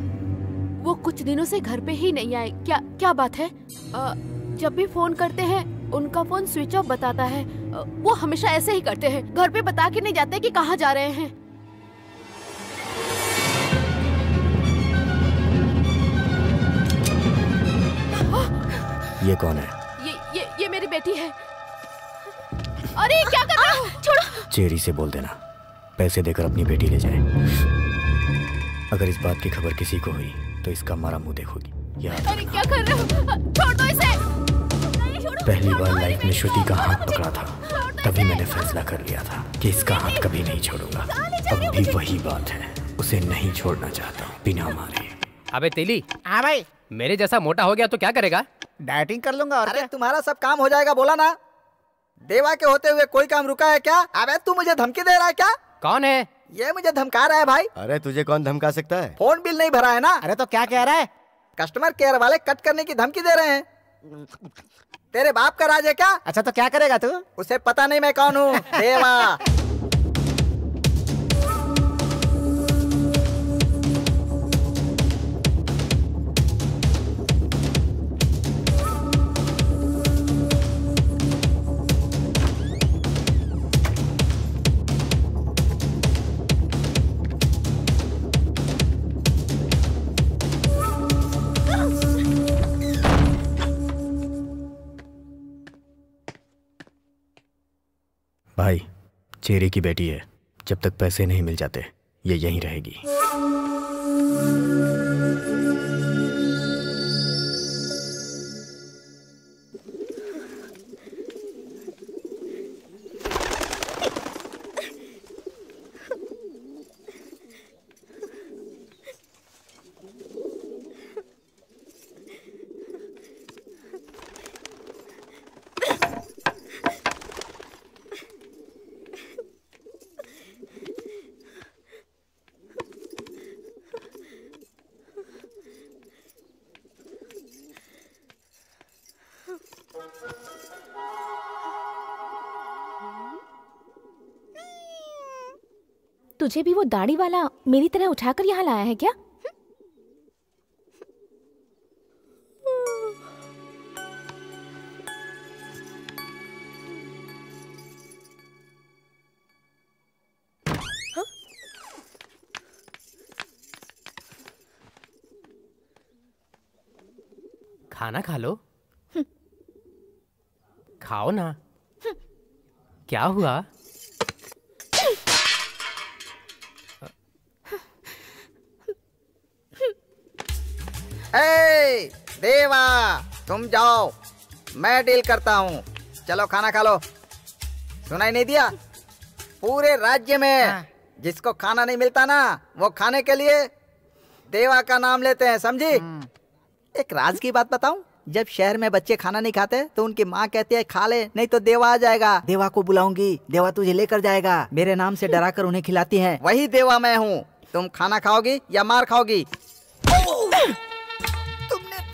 S17: वो कुछ दिनों से घर पे ही नहीं आए। क्या क्या बात है? अ, जब भी फ़ोन करते हैं उनका फ़ोन स्विच ऑफ़ बताता है। वो हमेशा ऐसे ही करते हैं। घर पे बता के नहीं जाते कि कहाँ जा रहे हैं।
S1: ये कौन है?
S17: ये ये ये मेरी बेटी है। अरे क्या कर रहे हो? छोड़ो।
S1: चेरी से बोल देना। पैसे देकर अपनी बेटी ले जाए। अगर इस बात की खबर किसी को हुई तो इसका मारा मुँह देखोगी। याद
S17: अरे क्या कर रहे हो। छोड़ दो इसे।
S1: पहली बार लाइफ में श्रुति का हाथ पकड़ा था। तभी मैंने फैसला कर लिया था कि इसका हाथ कभी नहीं छोड़ूँगा। अब भी वही बात है। उसे नहीं छोड़ना चाहता हूँ बिना मारे।
S6: अबे तेली।
S15: हाँ भाई।
S6: मेरे जैसा मोटा हो गया तो क्या करेगा?
S15: डाइटिंग कर लूँगा और
S10: अरे। तुम्हारा सब काम हो जाएगा बोला ना। देवा के होते हुए कोई काम रुका है क्या? अबे तू मुझे धमकी दे रहा है क्या?
S6: कौन है?
S10: ये मुझे धमका रहा है भाई।
S16: अरे तुझे कौन धमका सकता है?
S10: फ़ोन बिल नहीं भरा है ना?
S15: अरे तो क्या कह रहा है?
S10: कस्टमर केयर वाले कट करने की धमकी दे रहे हैं। तेरे बाप का राज है क्या?
S15: अच्छा तो क्या करेगा तू?
S10: उसे पता नहीं मैं कौन हूँ। देवा।
S1: भाई चेरी की बेटी है जब तक पैसे नहीं मिल जाते ये यहीं रहेगी।
S5: तुझे भी वो दाढ़ी वाला मेरी तरह उठाकर यहाँ लाया है क्या?
S6: खाना खा लो। खाओ ना। क्या हुआ?
S10: तुम जाओ। मैं डील करता हूँ। चलो खाना खा लो। सुनाई नहीं दिया? पूरे राज्य में जिसको खाना नहीं मिलता ना वो खाने के लिए देवा का नाम लेते हैं समझी? एक राज की बात बताऊँ? जब शहर में बच्चे खाना नहीं खाते तो उनकी माँ कहती है खा ले नहीं तो देवा आ जाएगा। देवा को बुलाऊँगी। देवा तुझे लेकर जाएगा। मेरे नाम से डरा कर उन्हें खिलाती है। वही देवा मैं हूँ। तुम खाना खाओगी या मार खाओगी?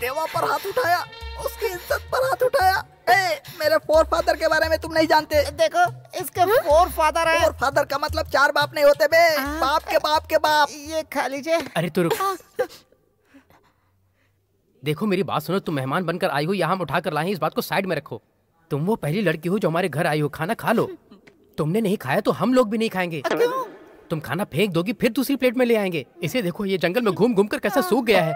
S10: देवा पर हाथ उठाया उसकी इज़्ज़त पर हाथ उठाया। ए, मेरे फोर फादर के बारे में तुम नहीं जानते।
S15: देखो इसके फोर फादर है।
S10: फोर फादर का मतलब चार बाप नहीं होते बे बाप के बाप के बाप।
S15: ये खा लीजिए
S6: अरे तू रुक। देखो मेरी बात सुनो तुम मेहमान बनकर आई हो यहाँ हम उठा कर लाए इस बात को साइड में रखो। तुम वो पहली लड़की हो जो हमारे घर आई हो खाना खा लो। तुमने नहीं खाया तो हम लोग भी नहीं खाएँगे। तुम खाना फेंक दोगी फिर दूसरी प्लेट में ले आएँगे। इसे देखो ये जंगल में घूम घूम कर कैसा सूख गया है।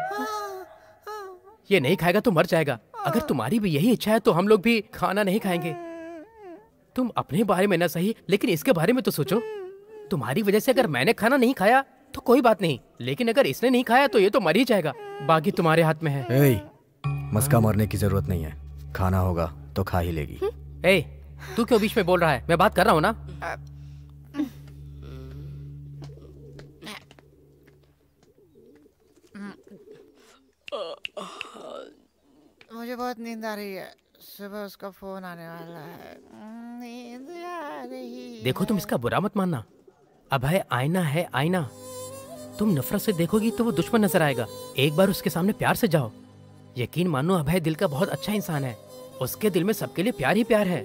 S6: ये नहीं खाएगा तो मर जाएगा। अगर तुम्हारी भी यही इच्छा है तो हम लोग भी खाना नहीं खाएँगे। तुम अपने बारे में ना सही लेकिन इसके बारे में तो सोचो। तुम्हारी वजह से अगर मैंने खाना नहीं खाया तो कोई बात नहीं। लेकिन अगर इसने नहीं खाया तो ये तो मर ही जाएगा। बाकी तुम्हारे हाथ में है।
S1: ए, मस्का मरने की ज़रूरत नहीं है। खाना होगा तो खा ही लेगी।
S6: ए, तू क्यों बीच में बोल रहा है? मैं बात कर रहा हूँ ना?
S15: मुझे बहुत नींद आ रही है। सुबह उसका फ़ोन आने वाला है। नींद आ रही
S6: देखो तुम इसका बुरा मत मानना। अभय आईना है आईना। तुम नफरत से देखोगी तो वो दुश्मन नज़र आएगा। एक बार उसके सामने प्यार से जाओ। यकीन मानो अभय दिल का बहुत अच्छा इंसान है। उसके दिल में सबके लिए प्यार ही प्यार है।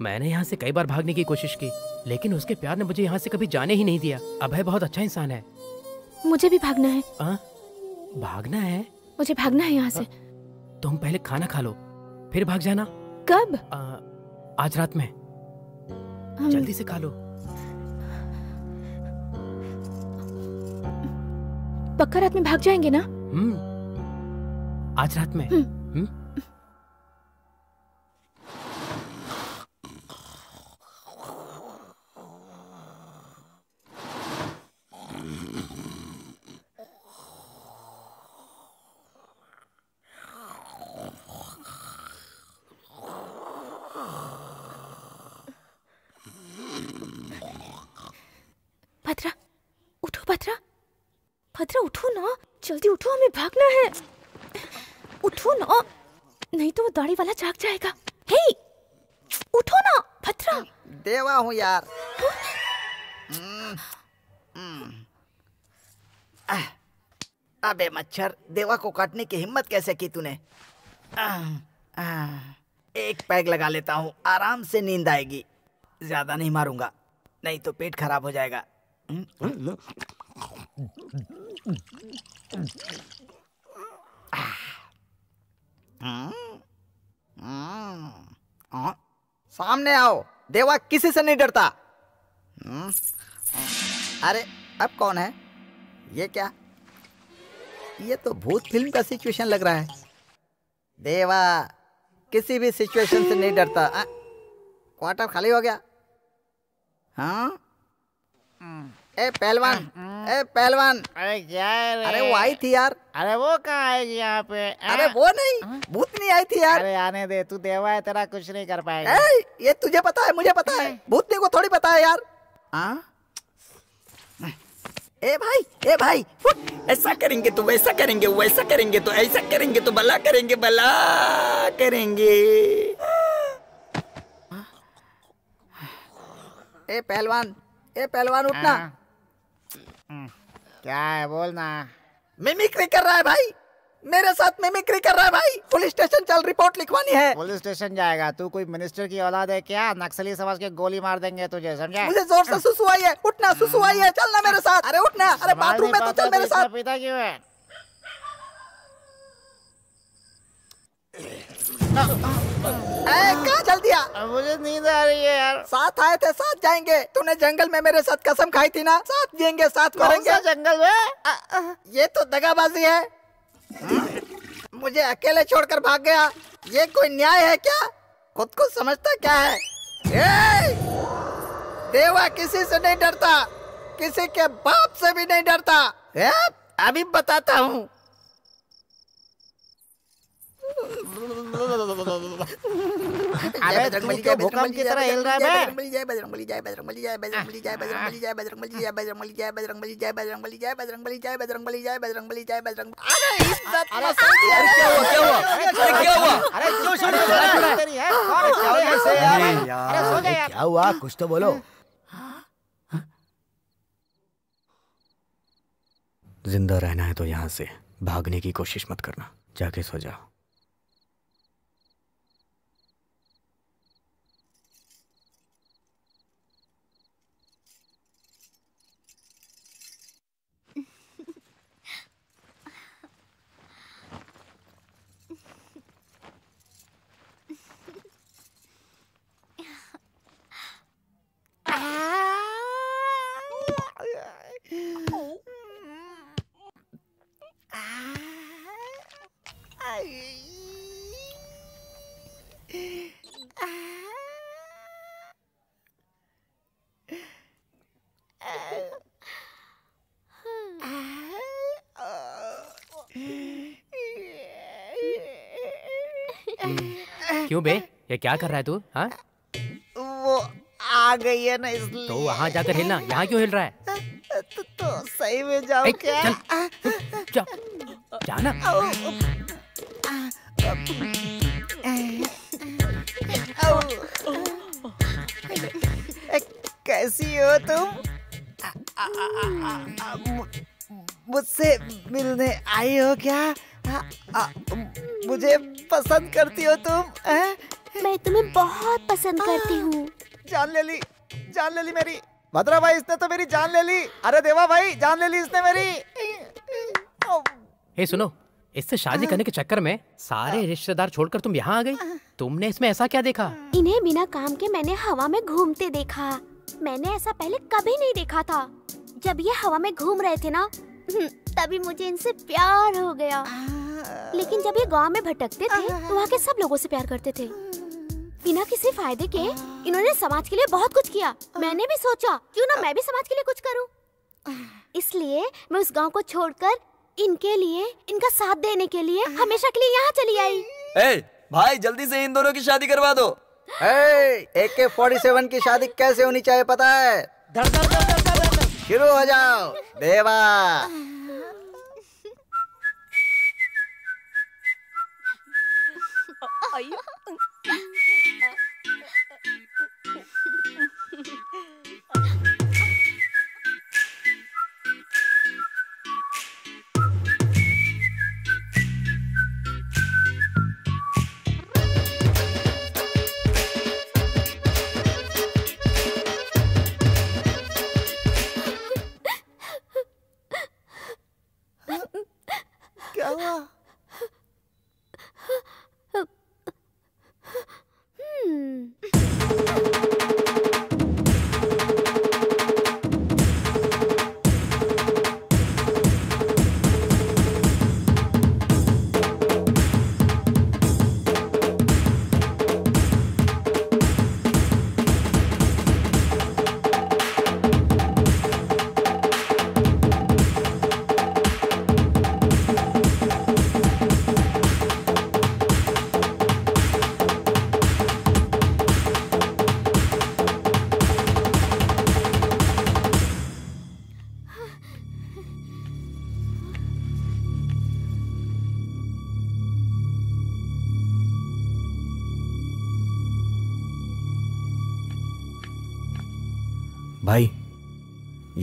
S6: मैंने यहाँ से कई बार भागने की कोशिश की लेकिन उसके प्यार ने मुझे यहाँ से कभी जाने ही नहीं दिया। अभय बहुत अच्छा इंसान है।
S5: मुझे भी भागना है।
S6: आ? भागना है?
S5: मुझे भागना है यहाँ से।
S6: तुम पहले खाना खा लो फिर भाग जाना।
S5: कब?
S6: आ, आज रात में।
S5: हम-
S6: जल्दी से खा लो।
S5: पक्का रात में भाग जाएँगे ना?
S6: हम्म। आज रात में। हम्म
S5: भद्रा उठो भद्रा भद्रा उठो ना जल्दी उठो हमें भागना है उठो ना नहीं तो वो दाढ़ी वाला जाग जाएगा हे उठो ना भद्रा
S10: देवा हूँ यार। हम्म, हम्म। अबे मच्छर देवा को काटने की हिम्मत कैसे की तूने? एक पैग लगा लेता हूँ आराम से नींद आएगी। ज़्यादा नहीं मारूँगा नहीं तो पेट खराब हो जाएगा। हम्म, हाँ, सामने आओ। देवा किसी से नहीं डरता। हम्म, अरे अब कौन है? ये क्या? ये तो भूत फ़िल्म का सिचुएशन लग रहा है। देवा किसी भी सिचुएशन से नहीं डरता। क्वार्टर खाली हो गया। हाँ? ए पहलवान ए पहलवान।
S15: अरे क्या है
S10: अरे वो आई थी यार।
S15: अरे वो कहाँ आएगी यहाँ पे? आ?
S10: अरे वो नहीं भूत नहीं आई थी यार।
S15: अरे आने दे तू देवा है तेरा कुछ नहीं कर पाएगा।
S10: ए, ये तुझे पता है मुझे पता है। भूतनी को थोड़ी पता है यार। हाँ ए भाई ए भाई ऐसा करेंगे तो वैसा करेंगे वैसा करेंगे तो ऐसा करेंगे तो भला करेंगे भला करेंगे। ए पहलवान ए पहलवान उठना।
S15: हम्म, क्या है बोलना।
S10: मिमिक्री कर रहा है भाई। मेरे साथ मिमिक्री कर रहा है भाई। पुलिस स्टेशन चल रिपोर्ट लिखवानी है।
S15: पुलिस स्टेशन जाएगा। तू कोई मिनिस्टर की औलाद है क्या? नक्सली समझ के गोली मार देंगे तुझे समझा?
S10: मुझे ज़ोर से सुसु आई है। उठना सुसु आई है। चलना मेरे साथ। अरे उठना। अरे बाथरूम में तो चल मेरे साथ।
S15: पिता क्यों है?
S10: कहा चल दिया?
S15: मुझे नींद आ रही है यार।
S10: साथ आए थे साथ जाएँगे। तूने जंगल में मेरे साथ कसम खाई थी ना? साथ जिएँगे साथ मरेंगे।
S15: जंगल में?
S10: ये तो दगाबाजी है। मुझे अकेले छोड़कर भाग गया। ये कोई न्याय है क्या? खुद को समझता क्या है? ए! देवा किसी से नहीं डरता। किसी के बाप से भी नहीं डरता। ए? अभी बताता हूँ।
S15: अरे तू तो भूकंप की तरह हिल रहा है बे।
S10: बजरंगबली जय बजरंगबली जय बजरंगबली जय बजरंगबली जय बजरंगबली जय बजरंगबली जय बजरंगबली जय बजरंगबली जय बजरंगबली जय बजरंगबली जय बजरंगबली जय बजरंगबली जय बजरंग अरे इज़्ज़त
S15: अरे
S10: क्या हुआ क्या हुआ
S7: अरे क्या हुआ
S15: अरे क्यों छोड़ रहा है तेरी है कौन है?
S16: क्या
S15: अरे
S16: ऐसे
S15: यार
S16: यार?
S15: अरे सो जा यार
S16: क्या हुआ कुछ तो बोलो
S1: ज़िंदा रहना है तो यहाँ से भागने की कोशिश मत करना जाके सो जाओ
S6: क्यों बे ये क्या कर रहा है तू हाँ
S15: वो आ गई है ना इसलिए
S6: तो वहाँ जाकर हिलना यहाँ क्यों हिल रहा है
S15: तो, तो सही में जाओ क्या
S6: जा जाना
S15: कैसी हो तुम मुझसे मिलने आई हो क्या मुझे पसंद करती हो तुम हैं?
S5: मैं तुम्हें बहुत पसंद करती हूँ।
S15: जान ले ली जान ले ली मेरी। भद्रा भाई इसने तो मेरी जान ले ली। अरे देवा भाई जान ले ली इसने मेरी।
S6: हे सुनो इससे शादी करने के चक्कर में सारे रिश्तेदार छोड़कर तुम यहाँ आ गई। तुमने इसमें ऐसा क्या देखा?
S5: इन्हें बिना काम के मैंने हवा में घूमते देखा। मैंने ऐसा पहले कभी नहीं देखा था। जब ये हवा में घूम रहे थे ना हम्म, तभी मुझे इनसे प्यार हो गया। लेकिन जब ये गाँव में भटकते थे तो वहाँ के सब लोगों से प्यार करते थे। बिना किसी फ़ायदे के इन्होंने समाज के लिए बहुत कुछ किया। मैंने भी सोचा क्यों ना मैं भी समाज के लिए कुछ करूँ? इसलिए मैं उस गाँव को छोड़कर इनके लिए इनका साथ देने के लिए हमेशा के लिए यहाँ चली आई।
S7: ए भाई जल्दी से इन दोनों की शादी करवा दो।
S10: ए के फोर्टी सेवन की शादी कैसे होनी चाहिए पता है? शुरू हो जाओ देवा।
S15: Are
S1: you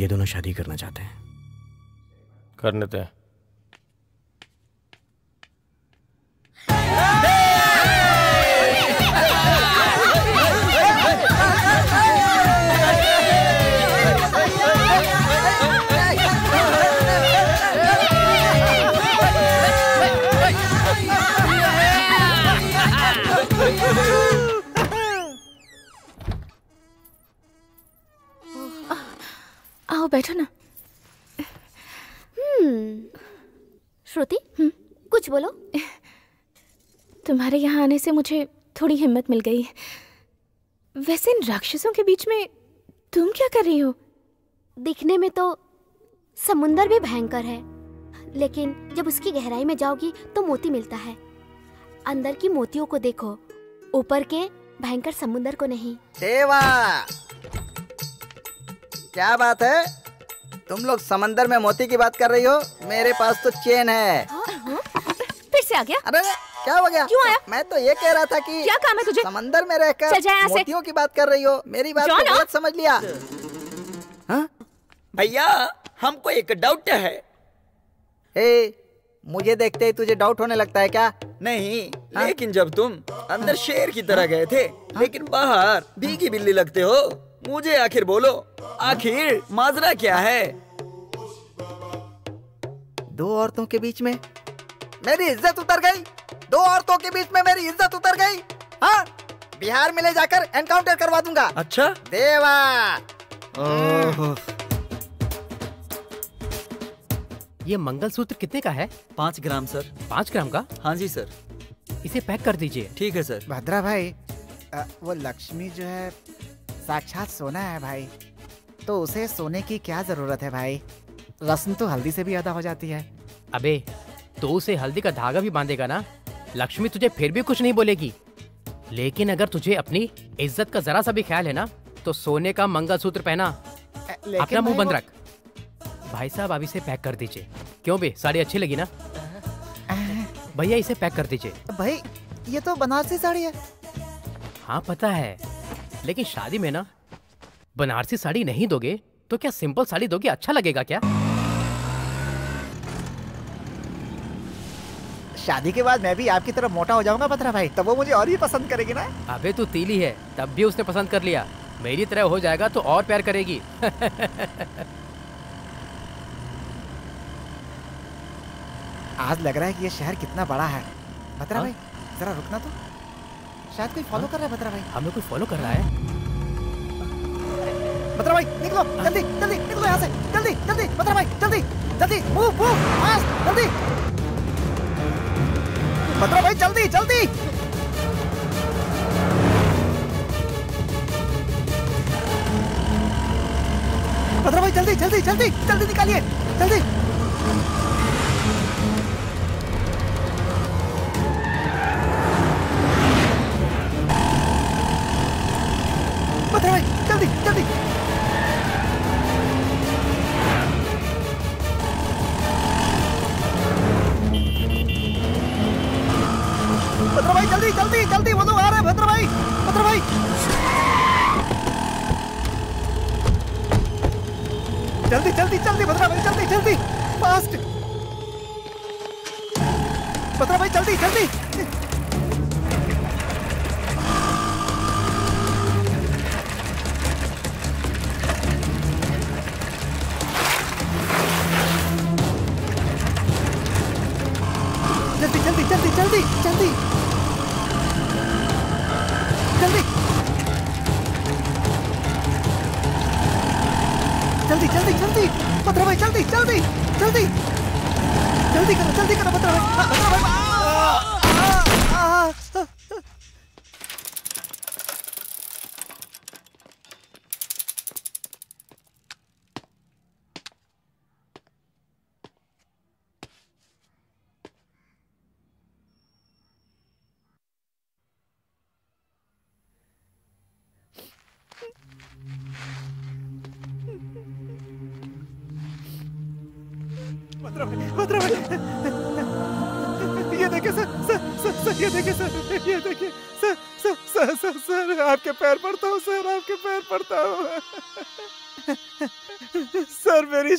S1: ये दोनों शादी करना चाहते हैं।
S3: करने दे
S18: कुछ बोलो।
S5: तुम्हारे यहाँ आने से मुझे थोड़ी हिम्मत मिल गई। वैसे इन राक्षसों के बीच में तुम क्या कर रही हो?
S18: दिखने में तो समुंदर भी भयंकर है लेकिन जब उसकी गहराई में जाओगी तो मोती मिलता है। अंदर की मोतियों को देखो ऊपर के भयंकर समुंदर को नहीं।
S10: देवा क्या बात है? तुम लोग समंदर में मोती की बात कर रही हो? मेरे पास तो चेन है।
S5: फिर से आ गया?
S10: अरे क्या हो गया?
S5: क्यों आया?
S10: मैं तो ये कह रहा था कि
S5: क्या काम है तुझे?
S10: समंदर में रहकर। मोतियों की बात कर रही हो। मेरी बात को गलत समझ लिया।
S7: भैया हमको एक डाउट है।
S10: ए, मुझे देखते ही तुझे डाउट होने लगता है क्या?
S7: नहीं हा? लेकिन जब तुम अंदर शेर की तरह गए थे लेकिन बाहर भीगी बिल्ली लगते हो मुझे आखिर बोलो आखिर माजरा क्या है?
S10: दो औरतों के बीच में मेरी इज़्ज़त उतर गई। दो औरतों के बीच में मेरी इज़्ज़त उतर गई। हाँ बिहार में ले जाकर एनकाउंटर करवा दूँगा।
S7: अच्छा।
S10: देवा।
S6: ये मंगलसूत्र कितने का है?
S7: पाँच ग्राम सर।
S6: पाँच ग्राम का?
S7: हाँ जी सर।
S6: इसे पैक कर दीजिए।
S7: ठीक है सर।
S4: भद्रा भाई अ, वो लक्ष्मी जो है साक्षात सोना है भाई। तो उसे सोने की क्या ज़रूरत है भाई? रस्म तो हल्दी से भी अदा हो जाती है।
S6: अबे तो उसे हल्दी का धागा भी बांधेगा ना? लक्ष्मी तुझे फिर भी कुछ नहीं बोलेगी। लेकिन अगर तुझे अपनी इज़्ज़त का जरा सा भी ख्याल है ना तो सोने का मंगलसूत्र पहना। अपना मुँह बंद रख। भाई साहब इसे पैक कर दीजिए। क्यों बे? साड़ी अच्छी लगी ना? भैया इसे पैक कर दीजिए।
S4: भाई ये तो बनारसी साड़ी है।
S6: हाँ पता है। लेकिन शादी में ना बनारसी साड़ी नहीं दोगे तो क्या सिंपल साड़ी दोगे? अच्छा लगेगा क्या?
S4: शादी के बाद मैं भी आपकी तरफ़ मोटा हो जाऊँगा भद्रा भाई तब वो मुझे और ही पसंद करेगी ना?
S6: अबे तू तीली है तब भी उसने पसंद कर लिया। मेरी तरह हो जाएगा तो और प्यार करेगी।
S4: आज लग रहा है कि ये शहर कितना बड़ा है। भद्रा
S6: हाँ?
S4: भाई जरा रुकना तो। शायद कोई फॉलो कर रहा है भद्रा भाई।
S6: हमें कोई फॉलो कर रहा है?
S4: भाई निकलो। जल्दी जल्दी निकलो यहाँ से। जल्दी जल्दी भाई जल्दी जल्दी मूव मूव फास्ट जल्दी। भद्रा भाई जल्दी जल्दी। भद्रा भाई जल्दी जल्दी जल्दी जल्दी निकालिए जल्दी।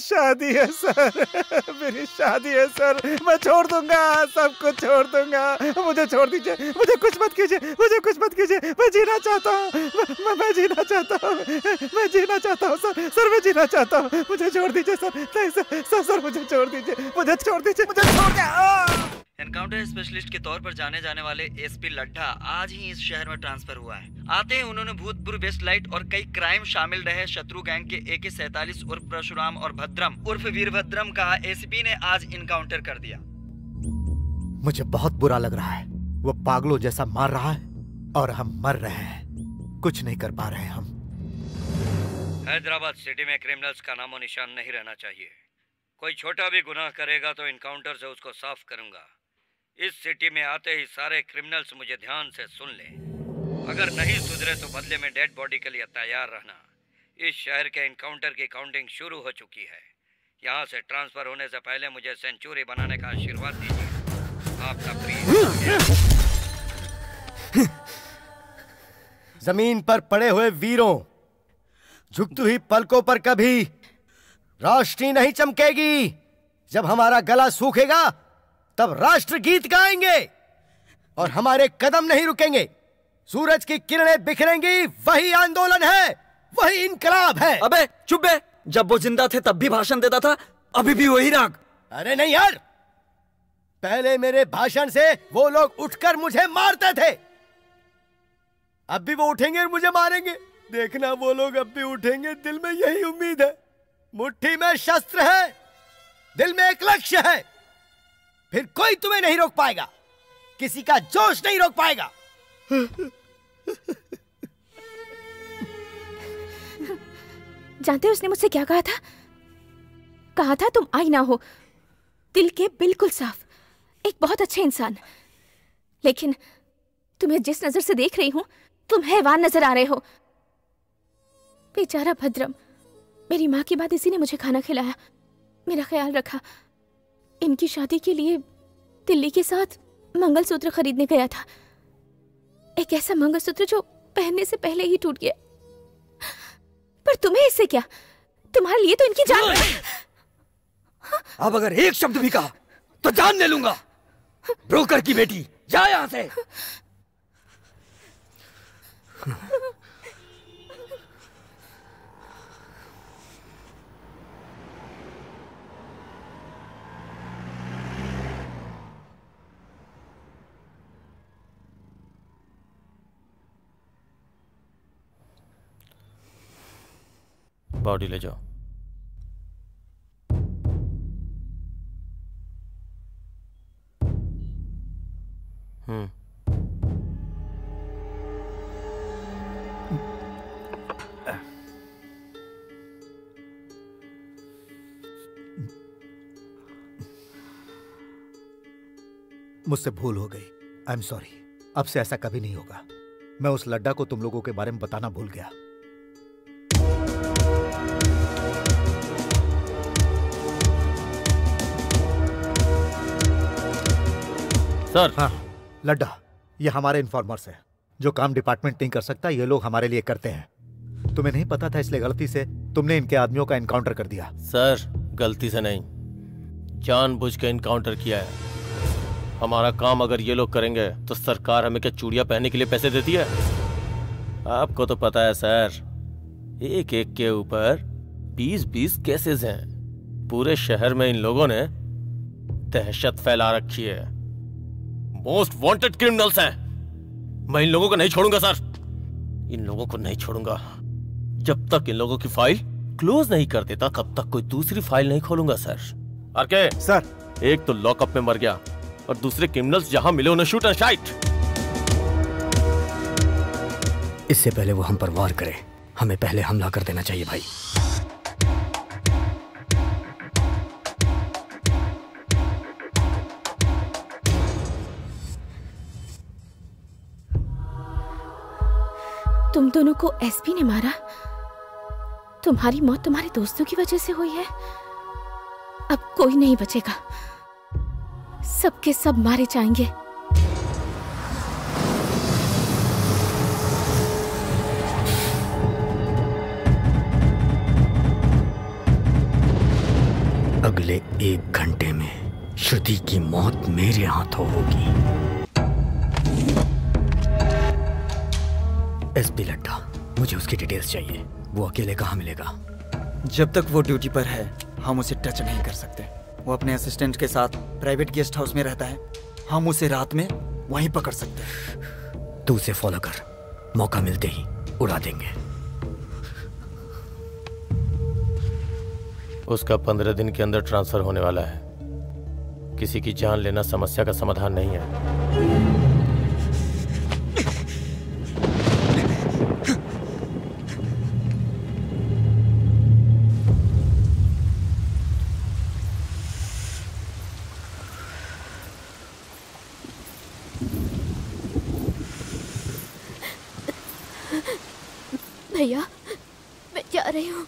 S4: शादी है, सर। मेरी शादी है, सर। मैं छोड़ दूँगा, सब कुछ छोड़ दूँगा। मुझे छोड़ दीजिए, मुझे कुछ मत कीजिए, मुझे कुछ मत कीजिए। मैं जीना चाहता हूँ, मैं- मैं जीना चाहता हूँ, मैं जीना चाहता हूँ, सर सर, मैं जीना चाहता हूँ। मुझे छोड़ दीजिए, सर नहीं सर सर सर मुझे छोड़ दीजिए, मुझे छोड़ दीजिए, मुझे छोड़ दीजिए।
S7: एनकाउंटर स्पेशलिस्ट के तौर पर जाने जाने वाले एसपी लड्ढा आज ही इस शहर में ट्रांसफ़र हुआ है। आते ही उन्होंने भूतपूर्व वेस्ट लाइट और कई क्राइम शामिल रहे शत्रु गैंग के ए के सैतालीस उर्फ़ परशुराम और भद्रम। उर्फ़ वीरभद्रम का एसपी ने आज इनकाउंटर कर दिया।
S11: मुझे बहुत बुरा लग रहा है। वो पागलों जैसा मार रहा है और हम मर रहे हैं। कुछ नहीं कर पा रहे हम।
S14: हैदराबाद सिटी में क्रिमिनल्स का नामो निशान नहीं रहना चाहिए। कोई छोटा भी गुनाह करेगा तो इनकाउंटर से उसको साफ़ करूँगा। इस सिटी में आते ही सारे क्रिमिनल्स मुझे ध्यान से सुन लें। अगर नहीं सुधरे तो बदले में डेड बॉडी के लिए तैयार रहना। इस शहर के इनकाउंटर की काउंटिंग शुरू हो चुकी है। यहाँ से ट्रांसफ़र होने से पहले मुझे सेंचुरी बनाने का आशीर्वाद दीजिए। आपका प्रिय
S16: ज़मीन पर पड़े हुए वीरों, झुकती हुई पलकों पर कभी रोशनी नहीं चमकेगी। जब हमारा गला सूखेगा, तब राष्ट्र गीत गाएँगे और हमारे कदम नहीं रुकेंगे। सूरज की किरणें बिखरेंगी वही आंदोलन है वही इनकलाब है।
S7: अबे चुप बे। जब वो ज़िंदा थे तब भी भाषण देता था अभी भी वही राग।
S16: अरे नहीं यार। पहले मेरे भाषण से वो लोग उठकर मुझे मारते थे। अब भी वो उठेंगे और मुझे मारेंगे। देखना वो लोग अब भी उठेंगे। दिल में यही उम्मीद है। मुट्ठी में शस्त्र है। दिल में एक लक्ष्य है। फिर कोई तुम्हें नहीं रोक पाएगा। किसी का जोश नहीं रोक पाएगा।
S19: जानते हो उसने मुझसे क्या कहा था? कहा था तुम आई ना हो। दिल के बिल्कुल साफ़। एक बहुत अच्छे इंसान। लेकिन तुम्हें जिस नज़र से देख रही हूँ, तुम हैवान नज़र आ रहे हो। बेचारा भद्रम, मेरी माँ की बात इसी ने मुझे खाना खिलाया। मेरा ख्याल रखा। इनकी शादी के लिए दिल्ली के साथ मंगलसूत्र खरीदने गया था। एक ऐसा मंगलसूत्र जो पहनने से पहले ही टूट गया। पर तुम्हें इससे क्या? तुम्हारे लिए तो इनकी जान
S7: अब अगर एक शब्द भी कहा तो जान ले लूँगा। ब्रोकर की बेटी, जा यहाँ से।
S3: बॉडी ले जाओ। हम्म।
S11: मुझसे भूल हो गई। आई एम सॉरी अब से ऐसा कभी नहीं होगा। मैं उस लड्डा को तुम लोगों के बारे में बताना भूल गया।
S3: सर।
S11: हाँ लड्डा ये हमारे इन्फॉर्मर्स हैं जो काम डिपार्टमेंट नहीं कर सकता ये लोग हमारे लिए करते हैं। तुम्हें नहीं पता था इसलिए गलती से तुमने इनके आदमियों का एनकाउंटर कर दिया।
S3: सर गलती से नहीं। जानबूझ के इनकाउंटर किया है। हमारा काम अगर ये लोग करेंगे तो सरकार हमें क्या चूड़िया पहनने के लिए पैसे देती है? आपको तो पता है सर एक एक के ऊपर बीस बीस केसेस हैं। पूरे शहर में इन लोगों ने दहशत फैला रखी है। मोस्ट वांटेड क्रिमिनल्स हैं। मैं इन लोगों को नहीं छोड़ूँगा सर। इन लोगों को नहीं छोड़ूँगा। जब तक इन लोगों की फ़ाइल क्लोज नहीं कर देता तब तक कोई दूसरी फ़ाइल नहीं खोलूँगा सर। R K
S4: sir.
S3: एक तो लॉकअप में मर गया और दूसरे क्रिमिनल्स जहाँ मिले उन्हें शूट एंड शाइट।
S1: इससे पहले वो हम पर वार करे। हमें पहले हमला कर देना चाहिए भाई।
S19: तुम दोनों को एसपी ने मारा? तुम्हारी मौत तुम्हारे दोस्तों की वजह से हुई है। अब कोई नहीं बचेगा। सबके सब मारे जाएँगे।
S1: अगले एक घंटे में श्रुति की मौत मेरे हाथों होगी। एसपी लड्डा मुझे उसकी डिटेल्स चाहिए। वो अकेले कहाँ मिलेगा?
S7: जब तक वो ड्यूटी पर है हम उसे टच नहीं कर सकते। वो अपने असिस्टेंट के साथ प्राइवेट गेस्ट हाउस में रहता है। हम उसे रात में वहीं पकड़ सकते हैं।
S1: तू उसे फॉलो कर। मौका मिलते ही उड़ा देंगे।
S3: उसका पंद्रह दिन के अंदर ट्रांसफ़र होने वाला है। किसी की जान लेना समस्या का समाधान नहीं है
S19: भैया मैं जा रही हूँ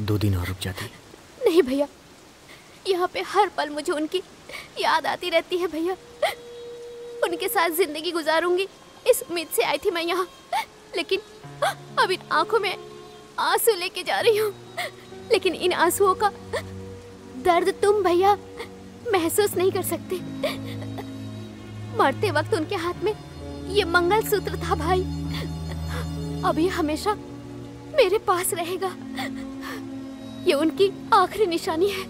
S1: दो दिन और रुक जाती
S19: नहीं भैया यहाँ पे हर पल मुझे उनकी याद आती रहती है भैया। उनके साथ ज़िंदगी गुजारूँगी। इस उम्मीद से आई थी मैं यहाँ। लेकिन अब इन आँखों में आँसू लेके जा रही हूँ। लेकिन इन आंसुओं का दर्द तुम भैया महसूस नहीं कर सकते। मरते वक्त उनके हाथ में ये मंगल सूत्र था भाई। अब ये हमेशा मेरे पास रहेगा। ये उनकी आखिरी निशानी है।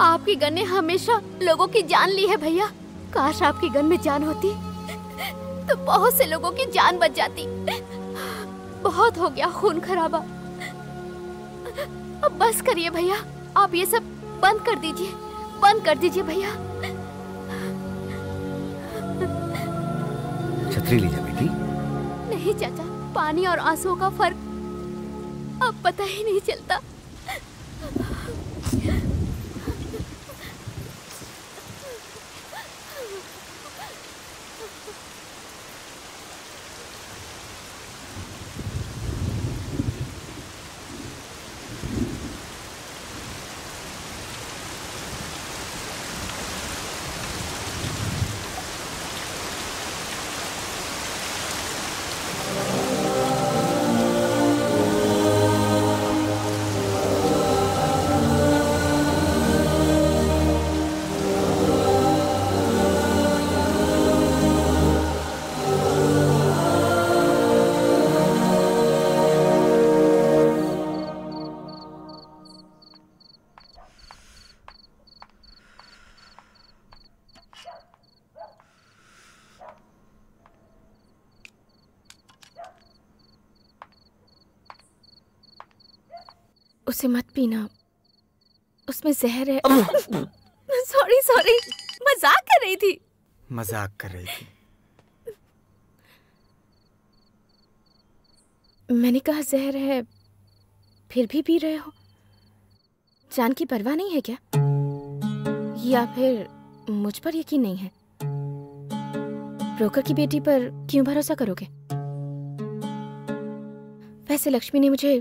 S19: आपकी गन ने हमेशा लोगों की जान ली है भैया। काश आपकी गन में जान होती तो बहुत से लोगों की जान बच जाती। बहुत हो गया खून खराबा। अब बस करिए भैया आप ये सब बंद कर दीजिए बंद कर दीजिए भैया।
S17: छतरी लीजिए बेटी।
S19: नहीं चाचा पानी और आंसुओं का फ़र्क अब पता ही नहीं चलता। उसे मत पीना। उसमें जहर है। सॉरी सॉरी मज़ाक कर रही थी।
S7: मज़ाक कर रही थी।
S19: मैंने कहा जहर है फिर भी पी रहे हो। जान की परवाह नहीं है क्या? या फिर मुझ पर यकीन नहीं है? ब्रोकर की बेटी पर क्यों भरोसा करोगे? वैसे लक्ष्मी ने मुझे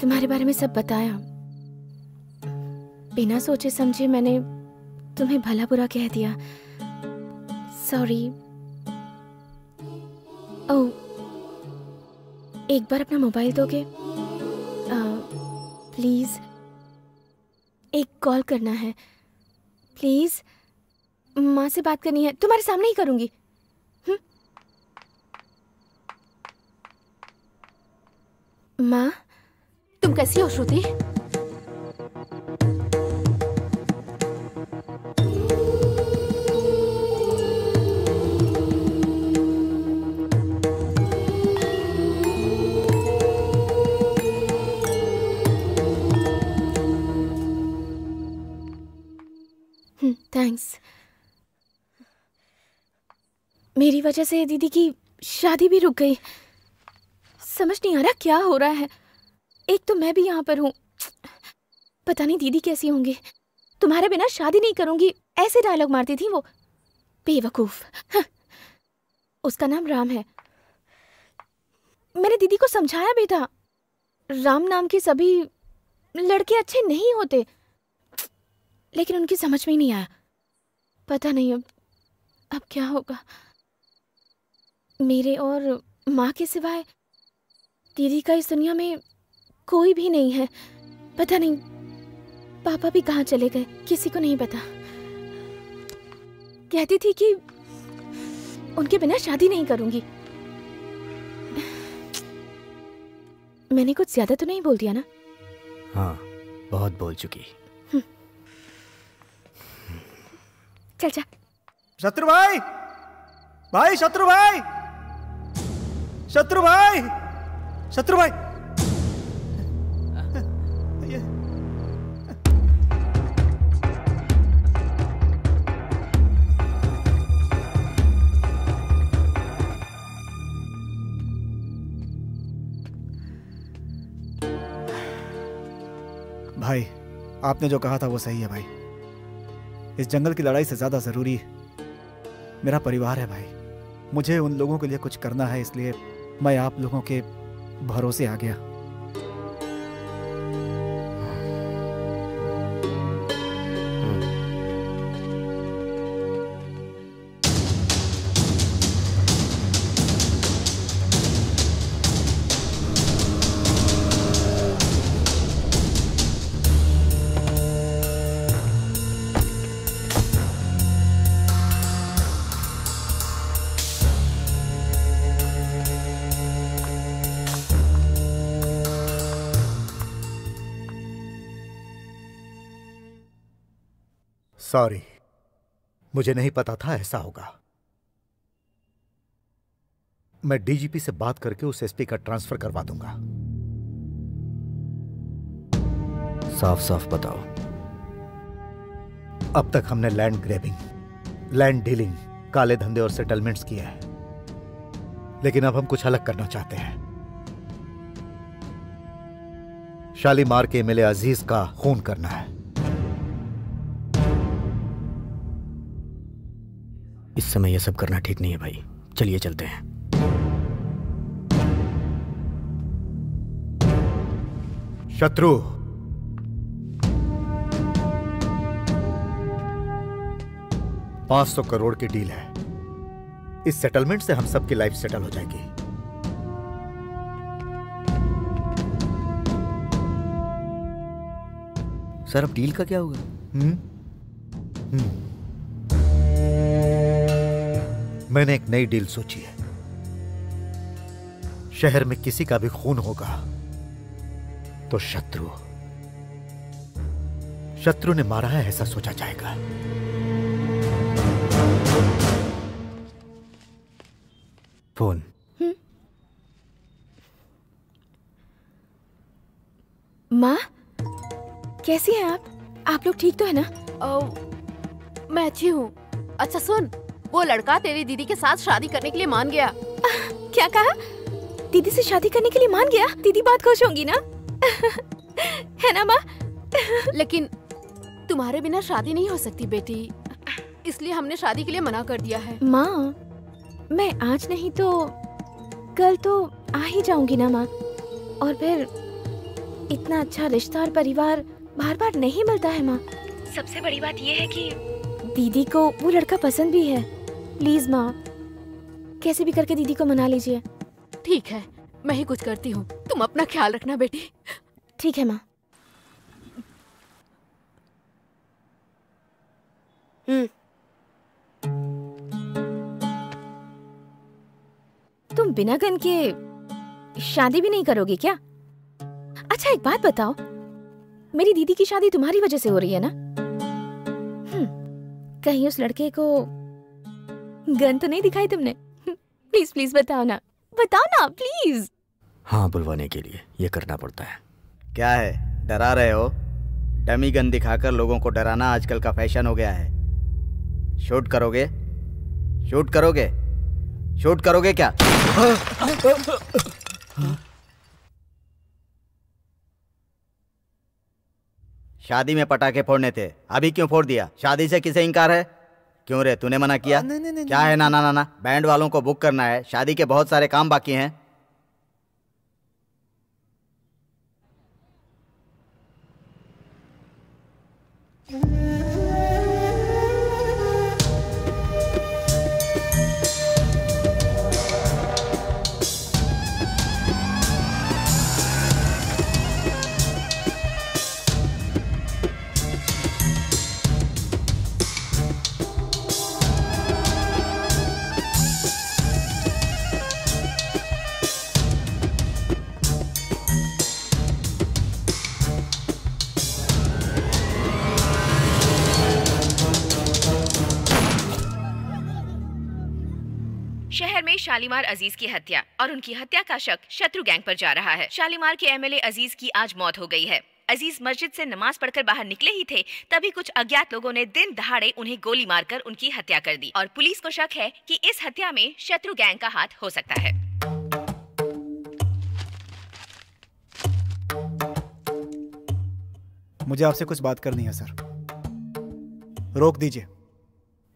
S19: तुम्हारे बारे में सब बताया। बिना सोचे समझे मैंने तुम्हें भला बुरा कह दिया। सॉरी ओ एक बार अपना मोबाइल दोगे? प्लीज़ एक कॉल करना है। प्लीज़ माँ से बात करनी है। तुम्हारे सामने ही करूँगी। हम्म? माँ? तुम कैसी हो, श्रुति? थैंक्स मेरी वजह से दीदी की शादी भी रुक गई। समझ नहीं आ रहा क्या हो रहा है। एक तो मैं भी यहाँ पर हूँ। पता नहीं दीदी कैसी होंगी। तुम्हारे बिना शादी नहीं करूँगी, ऐसे डायलॉग मारती थी वो। बेवकूफ़। उसका नाम राम है। मैंने दीदी को समझाया भी था। राम नाम के सभी लड़के अच्छे नहीं होते। लेकिन उनकी समझ में ही नहीं आया। पता नहीं अब अब क्या होगा। मेरे और माँ के सिवाय दीदी का इस दुनिया में कोई भी नहीं है। पता नहीं पापा भी कहाँ चले गए किसी को नहीं पता। कहती थी कि उनके बिना शादी नहीं करूँगी। मैंने कुछ ज़्यादा तो नहीं बोल दिया ना?
S1: हाँ बहुत बोल चुकी।
S19: हम्म। चल चल।
S4: शत्रु भाई! भाई शत्रु भाई! शत्रु भाई! शत्रु भाई! भाई, आपने जो कहा था वो सही है भाई। इस जंगल की लड़ाई से ज़्यादा ज़रूरी मेरा परिवार है भाई। मुझे उन लोगों के लिए कुछ करना है, इसलिए मैं आप लोगों के भरोसे आ गया।
S11: सॉरी मुझे नहीं पता था ऐसा होगा। मैं डीजीपी से बात करके उस एसपी का ट्रांसफ़र करवा दूँगा।
S1: साफ़ साफ़ बताओ।
S11: अब तक हमने लैंड ग्रेबिंग लैंड डीलिंग काले धंधे और सेटलमेंट्स किए हैं। लेकिन अब हम कुछ अलग करना चाहते हैं। शालीमार के एमएलए अज़ीज़ का खून करना है।
S1: इस समय यह सब करना ठीक नहीं है भाई। चलिए चलते हैं।
S11: शत्रु। पाँच सौ करोड़ की डील है। इस सेटलमेंट से हम सबकी लाइफ सेटल हो जाएगी।
S1: सर अब डील का क्या होगा?
S11: हम्म? हम्म। मैंने एक नई डील सोची है। शहर में किसी का भी खून होगा तो शत्रु। शत्रु ने मारा है ऐसा सोचा जाएगा।
S1: फ़ोन।
S19: माँ? कैसी हैं आप? आप लोग ठीक तो है ना?
S17: ओ, मैं अच्छी हूँ। अच्छा सुन। वो लड़का तेरी दीदी के साथ शादी करने के लिए मान गया।
S19: क्या कहा? दीदी से शादी करने के लिए मान गया? दीदी बात खुश होंगी ना? है ना माँ?
S17: लेकिन तुम्हारे बिना शादी नहीं हो सकती बेटी। इसलिए हमने शादी के लिए मना कर दिया है।
S19: माँ मैं आज नहीं तो कल तो आ ही जाऊँगी ना माँ। और फिर इतना अच्छा रिश्ता और परिवार बार बार नहीं मिलता है माँ। सबसे बड़ी बात यह है कि दीदी को वो लड़का पसंद भी है। प्लीज़ माँ कैसे भी करके दीदी को मना लीजिए।
S17: ठीक है मैं ही कुछ करती हूँ। तुम अपना ख्याल रखना बेटी।
S19: ठीक है माँ। तुम बिना गन के शादी भी नहीं करोगे क्या? अच्छा एक बात बताओ। मेरी दीदी की शादी तुम्हारी वजह से हो रही है ना? हम्म, कहीं उस लड़के को गन तो नहीं दिखाई तुमने। प्लीज़ प्लीज़ बताओ ना। बताओ ना प्लीज़।
S1: हाँ बुलवाने के लिए। ये करना पड़ता है।
S10: क्या है? डरा रहे हो? डमी गन दिखाकर लोगों को डराना आजकल का फ़ैशन हो गया है। शूट करोगे? शूट करोगे? शूट करोगे क्या? शादी में पटाखे फोड़ने थे। अभी क्यों फोड़ दिया? शादी से किसे इनकार है? क्यों रे? तूने मना किया?
S4: नहीं, नहीं, नहीं,
S10: क्या है? नाना नाना ना ना बैंड वालों को बुक करना है। शादी के बहुत सारे काम बाकी हैं।
S19: शालीमार अज़ीज़ की हत्या और उनकी हत्या का शक शत्रु गैंग पर जा रहा है। शालीमार के एमएलए अज़ीज़ की आज मौत हो गई है। अज़ीज़ मस्जिद से नमाज़ पढ़कर बाहर निकले ही थे, तभी कुछ अज्ञात लोगों ने दिन दहाड़े उन्हें गोली मारकर उनकी हत्या कर दी और पुलिस को शक है कि इस हत्या में शत्रु गैंग का हाथ हो सकता है।
S4: मुझे आपसे कुछ बात करनी है, सर। रोक दीजिए।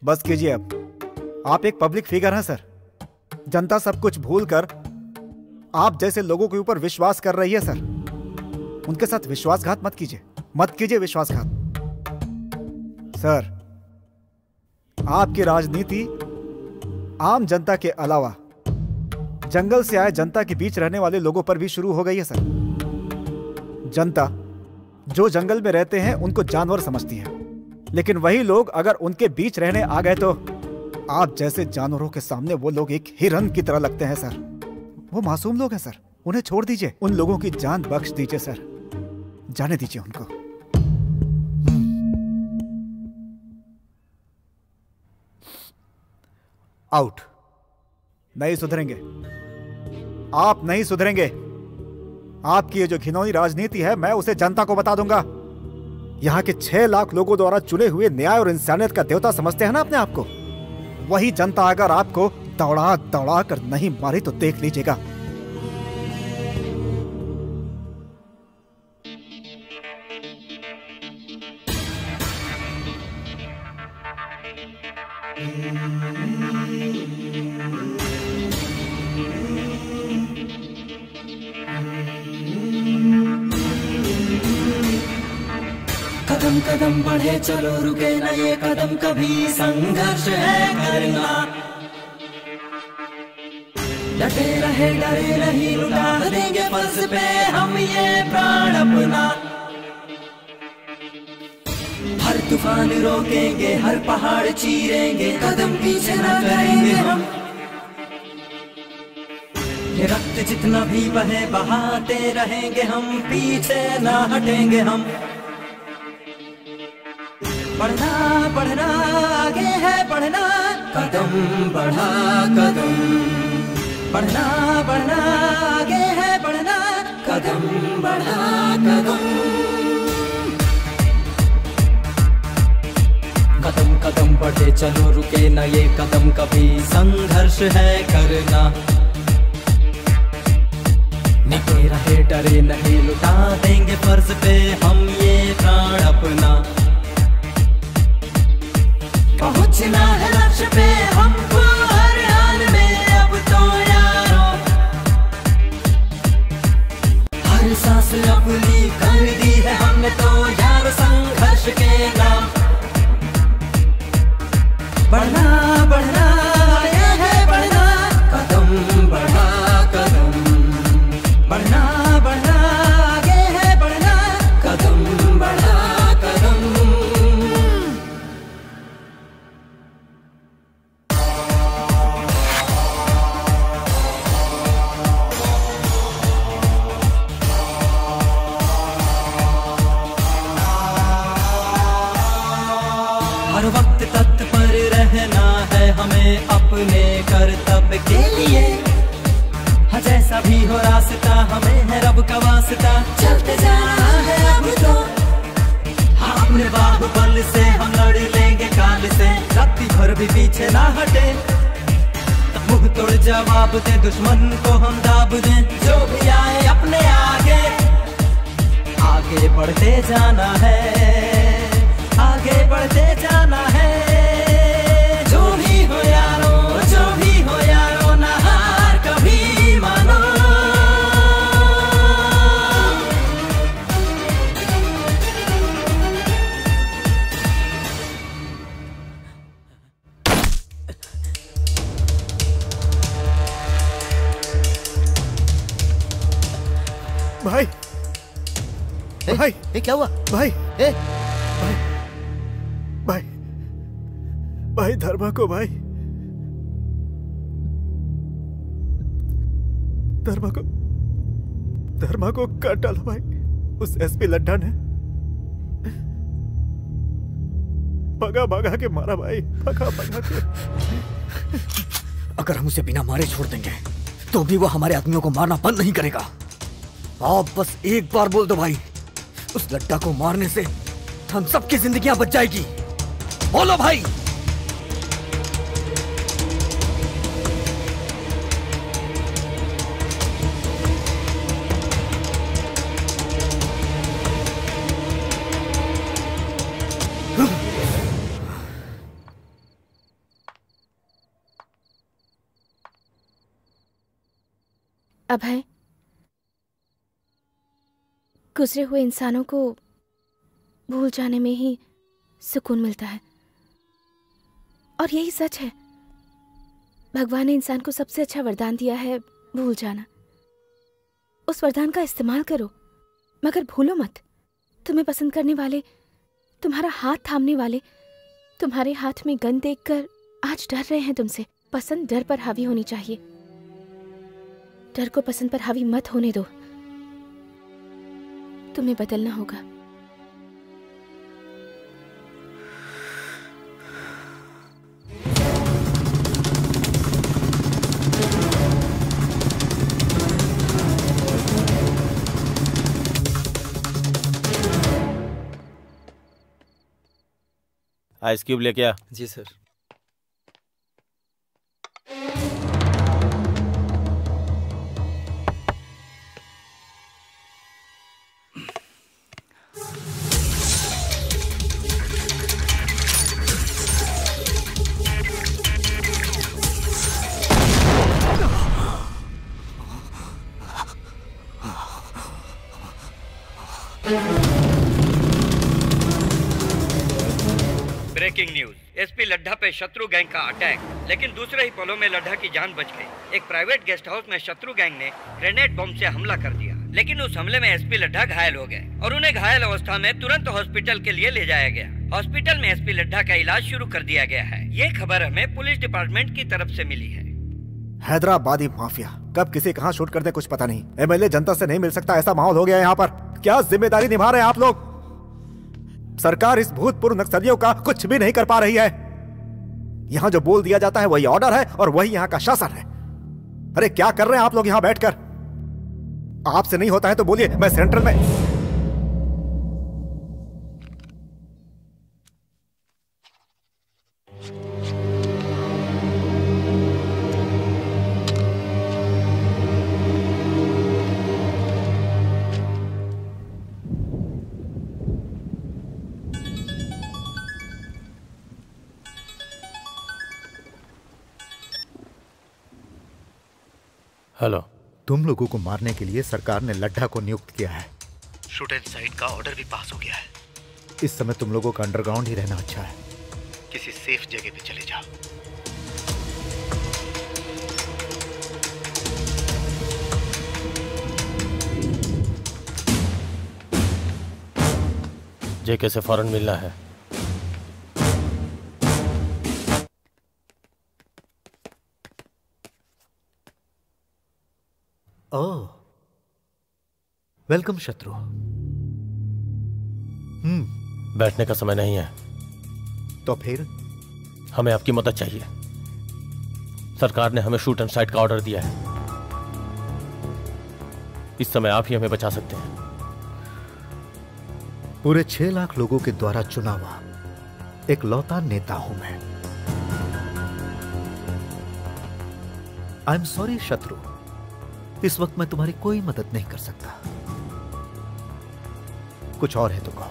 S4: बस कीजिए अब। आप एक पब्लिक फिगर हैं, सर। जनता सब कुछ भूल कर आप जैसे लोगों के ऊपर विश्वास कर रही है, सर। उनके साथ विश्वासघात मत कीजिए। मत कीजिए विश्वासघात। सर, आपकी राजनीति आम जनता के अलावा जंगल से आए जनता के बीच रहने वाले लोगों पर भी शुरू हो गई है, सर। जनता जो जंगल में रहते हैं, उनको जानवर समझती है। लेकिन वही लोग अगर उनके बीच रहने आ गए तो आप जैसे जानवरों के सामने वो लोग एक हिरन की तरह लगते हैं, सर। वो मासूम लोग हैं, सर। उन्हें छोड़ दीजिए। उन लोगों की जान बख्श दीजिए, सर। जाने दीजिए उनको। आउट। नहीं सुधरेंगे। आप नहीं सुधरेंगे। आपकी ये जो घिनौनी राजनीति है, मैं उसे जनता को बता दूँगा। यहाँ के छह लाख लोगों द्वारा चुने हुए न्याय और इंसानियत का देवता समझते हैं ना अपने आप को? वही जनता अगर आपको दौड़ा दौड़ा कर नहीं मारी तो देख लीजिएगा।
S20: बढ़े चलो रुके न ये कदम कभी। संघर्ष है करना। डटे रहे, डरे नहीं, लुटा देंगे फ़र्ज़ पे हम ये प्राण अपना। हर तूफ़ान रोकेंगे, हर पहाड़ चीरेंगे, कदम पीछे न करेंगे हम। ये रक्त जितना भी बहे, बहाते रहेंगे हम, पीछे ना हटेंगे हम। बढ़ना बढ़ना आगे है बढ़ना। कदम बढ़ा कदम। बढ़ना बढ़ना आगे है बढ़ना। कदम बढ़ा कदम। कदम कदम बढ़े चलो रुके न ये कदम कभी। संघर्ष है करना। निके रहे डरे नहीं लुटा देंगे फ़र्ज़ पे हम ये प्राण अपना। पहुँचना है लक्ष्य पे, हमको हर हाल में अब तो यारो। हर सांस अपनी कर दी है हमने तो यार संघर्ष के नाम। बढ़ना बढ़ना। के लिए। हाँ जैसा भी हो रास्ता, हमें है रब का वास्ता। चलते जाना है अब तो। हाँ अपने बाहुबल से हम लड़ लेंगे काल से। रात्रि भर भी पीछे ना हटे। मुँह तोड़ जवाब दे, दुश्मन को हम दाब दे। जो भी आए, अपने आगे। आगे बढ़ते जाना है। आगे बढ़ते जाना है
S4: भाई।
S11: ये क्या हुआ?
S4: भाई।
S11: ए?
S4: भाई। भाई। भाई धर्मा को भाई। धर्मा को धर्मा को काट डाला भाई। उस एसपी लड्डा ने भगा भगा के मारा भाई। भगा भगा के।
S1: अगर हम उसे बिना मारे छोड़ देंगे तो भी वो हमारे आदमियों को मारना बंद नहीं करेगा। आप बस एक बार बोल दो भाई। उस लड्डा को मारने से हम सबकी जिंदगियाँ बच जाएगी। बोलो भाई।
S19: अभय गुजरे हुए इंसानों को भूल जाने में ही सुकून मिलता है। और यही सच है। भगवान ने इंसान को सबसे अच्छा वरदान दिया है भूल जाना। उस वरदान का इस्तेमाल करो, मगर भूलो मत। तुम्हें पसंद करने वाले, तुम्हारा हाथ थामने वाले, तुम्हारे हाथ में गन देखकर आज डर रहे हैं तुमसे। पसंद डर पर हावी होनी चाहिए। डर को पसंद पर हावी मत होने दो। तुम्हें बदलना होगा।
S3: आइस क्यूब लेके आ।
S7: जी sir
S14: breaking news SP Laddha पे शत्रु गैंग का अटैक लेकिन दूसरे ही पलों में लड्ढा की जान बच गई. एक प्राइवेट गेस्ट हाउस में शत्रु गैंग ने ग्रेनेड बम से हमला कर दिया. लेकिन उस हमले में एसपी लड्ढा घायल हो गए. और उन्हें घायल अवस्था में तुरंत हॉस्पिटल के लिए ले जाया गया. हॉस्पिटल में एसपी लड्ढा का इलाज शुरू कर दिया गया है. ये खबर हमें पुलिस डिपार्टमेंट की तरफ़ ऐसी मिली है.
S4: हैदराबादी माफिया। कब किसे कहाँ शूट कर दे कुछ पता नहीं। एमएलए जनता से नहीं मिल सकता ऐसा माहौल हो गया यहाँ पर। क्या ज़िम्मेदारी निभा रहे हैं आप लोग? सरकार इस भूतपूर्व नक्सलियों का कुछ भी नहीं कर पा रही है। यहाँ जो बोल दिया जाता है वही ऑर्डर है और वही यहाँ का शासन है। अरे क्या कर रहे हैं आप लोग यहाँ बैठकर? आपसे नहीं होता है तो बोलिए, मैं सेंट्रल में
S3: हेलो।
S11: तुम लोगों को मारने के लिए सरकार ने लड्ढा को नियुक्त किया है।
S12: शूट एंड साइड का ऑर्डर भी पास हो गया है।
S11: इस समय तुम लोगों का अंडरग्राउंड ही रहना अच्छा है।
S12: किसी सेफ़ जगह पे चले जाओ।
S3: जेके से फ़ौरन मिलना है।
S11: ओह वेलकम शत्रु। हम्म।
S3: बैठने का समय नहीं है।
S11: तो फिर?
S3: हमें आपकी मदद चाहिए। सरकार ने हमें शूट एंड साइट का ऑर्डर दिया है। इस समय आप ही हमें बचा सकते हैं।
S11: पूरे छह लाख लोगों के द्वारा चुना हुआ एक लौता नेता हूँ मैं। आई एम सॉरी शत्रु। इस वक्त मैं तुम्हारी कोई मदद नहीं कर सकता। कुछ और है तो कहो।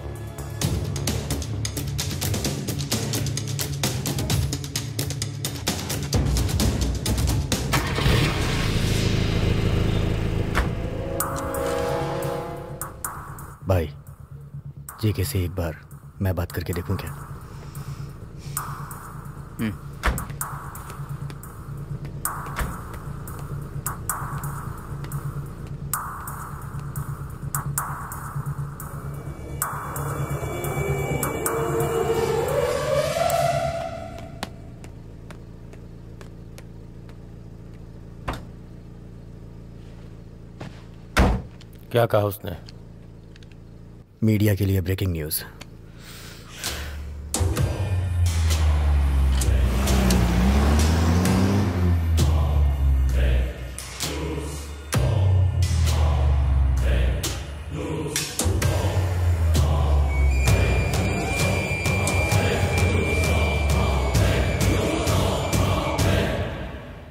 S1: भाई जेके से एक बार मैं बात करके देखूँ क्या?
S3: क्या कहा उसने?
S1: मीडिया के लिए ब्रेकिंग न्यूज़।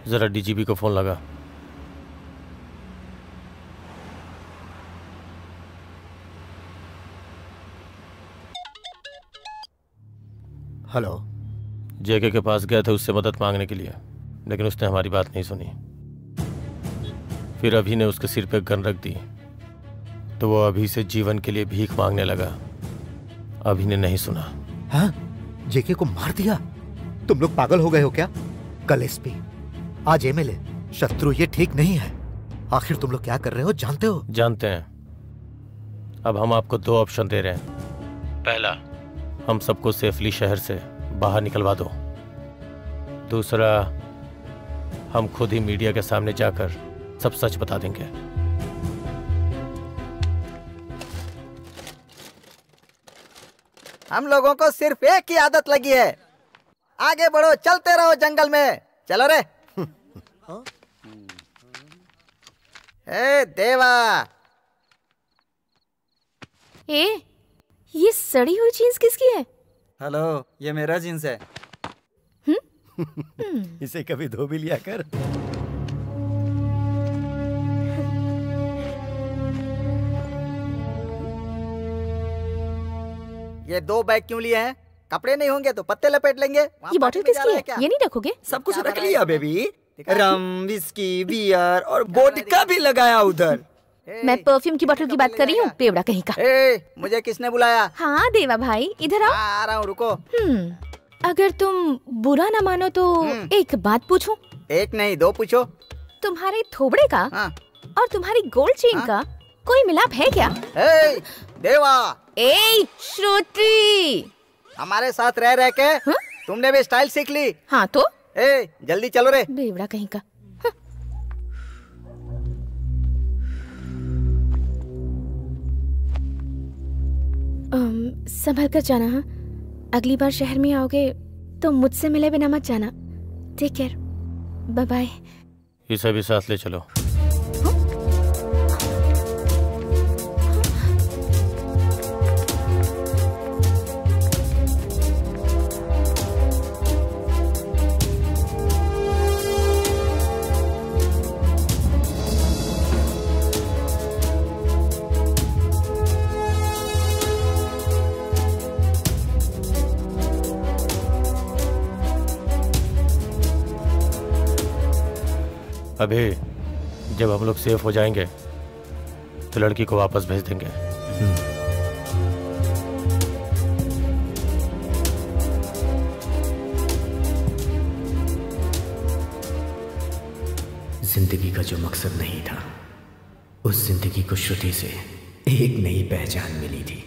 S3: ज़रा डीजीपी को फ़ोन लगा।
S11: हेलो।
S3: जेके के पास गए थे उससे मदद मांगने के लिए लेकिन उसने हमारी बात नहीं सुनी। फिर अभी ने उसके सिर पे गन रख दी तो वो अभी से जीवन के लिए भीख मांगने लगा। अभी ने नहीं सुना।
S11: हाँ? जेके को मार दिया? तुम लोग पागल हो गए हो क्या? कल एसपी आज एमएलए शत्रु ये ठीक नहीं है। आखिर तुम लोग क्या कर रहे हो जानते हो?
S3: जानते हैं। अब हम आपको दो ऑप्शन दे रहे हैं। पहला हम सबको सेफली शहर से बाहर निकलवा दो। दूसरा हम खुद ही मीडिया के सामने जाकर सब सच बता देंगे।
S10: हम लोगों को सिर्फ़ एक ही आदत लगी है। आगे बढ़ो चलते रहो जंगल में। चलो रे। ए देवा।
S19: ए ये सड़ी हुई जीन्स किसकी है?
S7: हेलो ये मेरा जींस है।
S16: इसे कभी धो भी लिया कर।
S10: ये दो बैग क्यों लिए हैं? कपड़े नहीं होंगे तो पत्ते लपेट लेंगे।
S19: ये बॉटल किसकी है? ये नहीं रखोगे?
S7: सब कुछ रख लिया बेबी। रम विस्की बियर और वोडका भी लगाया उधर।
S19: मैं परफ्यूम की बोतल की बात कर रही हूँ पेवड़ा कहीं का।
S10: ए, मुझे किसने बुलाया?
S19: हाँ देवा भाई इधर आओ।
S10: आ रहा हूँ रुको।
S19: हम्म अगर तुम बुरा ना मानो तो एक बात पूछूँ?
S10: एक नहीं दो पूछो।
S19: तुम्हारे थोबड़े का और तुम्हारी गोल्ड चेन का कोई मिलाप है क्या?
S10: ए, देवा।
S19: ए श्रुति।
S10: हमारे साथ रह रह के तुमने भी स्टाइल सीख ली।
S19: हाँ तो?
S10: ए जल्दी चलो रे।
S19: बेवड़ा कहीं का। संभल कर जाना हाँ? अगली बार शहर में आओगे तो मुझसे मिले बिना मत जाना। टेक केयर बाय बाय
S3: इसे भी साथ ले चलो। अभी जब हम लोग सेफ़ हो जाएँगे तो लड़की को वापस भेज देंगे।
S20: ज़िंदगी का जो मकसद नहीं था, उस ज़िंदगी को श्रुति से एक नई पहचान मिली थी।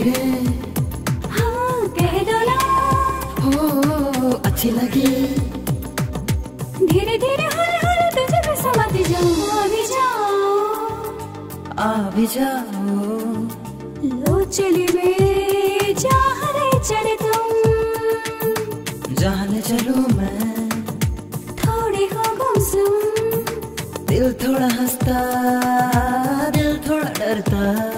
S20: धीरे
S21: हाँ कह दो ना।
S20: हो अच्छी लगी।
S21: धीरे धीरे हर हर तुझे मैं समझ जाऊँ। अभी जाओ।
S20: आ भी जाओ।
S21: लो चली मेरे चाह चले तुम।
S20: जाने चलूँ मैं।
S21: थोड़ी हो गुमसुम
S20: दिल थोड़ा हंसता दिल थोड़ा डरता।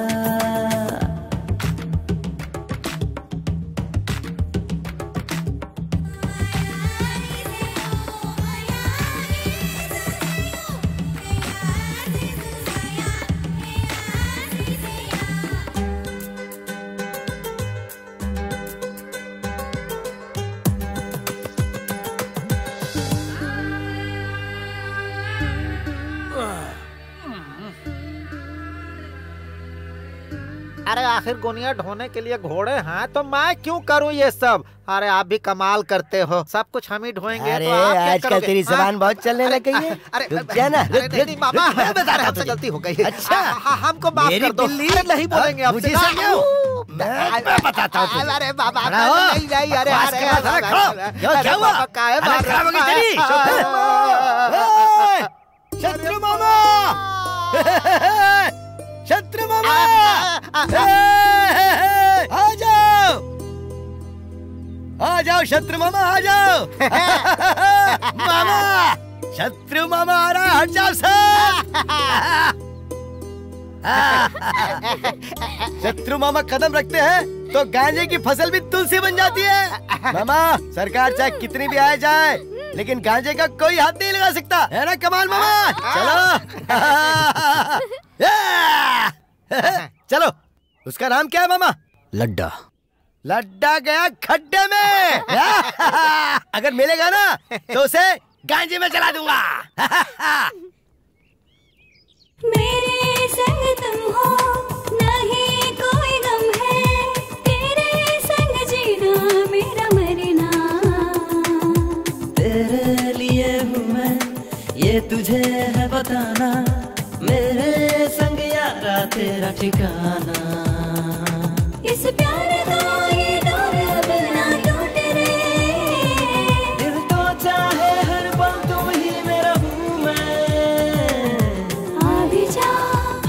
S10: आखिर गुनिया ढोने के लिए घोड़े हैं तो मैं क्यों करूँ ये सब अरे आप भी कमाल करते हो सब कुछ हम ही ढोएँगे
S16: अरे
S10: तो
S16: आजकल तेरी
S10: हाँ?
S16: जबान बहुत चलने लग गई है
S10: अरे हमसे गलती हो गई है
S16: अच्छा
S10: हाँ, हाँ, हमको माफ़ कर दो नहीं बोलेंगे
S16: हाँ,
S10: आपसे
S16: मैं बताता हूँ
S10: अरे बाबा नहीं नहीं अरे अरे
S16: हो। क्या- हुआ? खराब हो गई तेरी? शत्रु मामा शत्रु मामा आ जाओ! आ जाओ शत्रु मामा आ जाओ! मामा! शत्रु मामा आ रहा हट जाओ सर शत्रु मामा कदम रखते हैं। तो गांजे की फ़सल भी तुलसी बन जाती है। मामा सरकार चाहे कितनी भी आ जाए लेकिन गांजे का कोई हाथ नहीं लगा सकता। है ना कमाल मामा? चलो। चलो उसका नाम क्या है मामा?
S1: लड्डा।
S16: लड्डा गया खड्डे में। अगर मिलेगा ना तो उसे गांजे में चला दूँगा।
S21: मेरे संग तुम हो
S20: ये तुझे है बताना मेरे संग यारा तेरा ठिकाना।
S21: इस प्यार का ये डोर अब ना टूटे रे
S20: दिल तो चाहे हर पल तुम ही मेरा हूँ मैं।
S21: आ भी जा।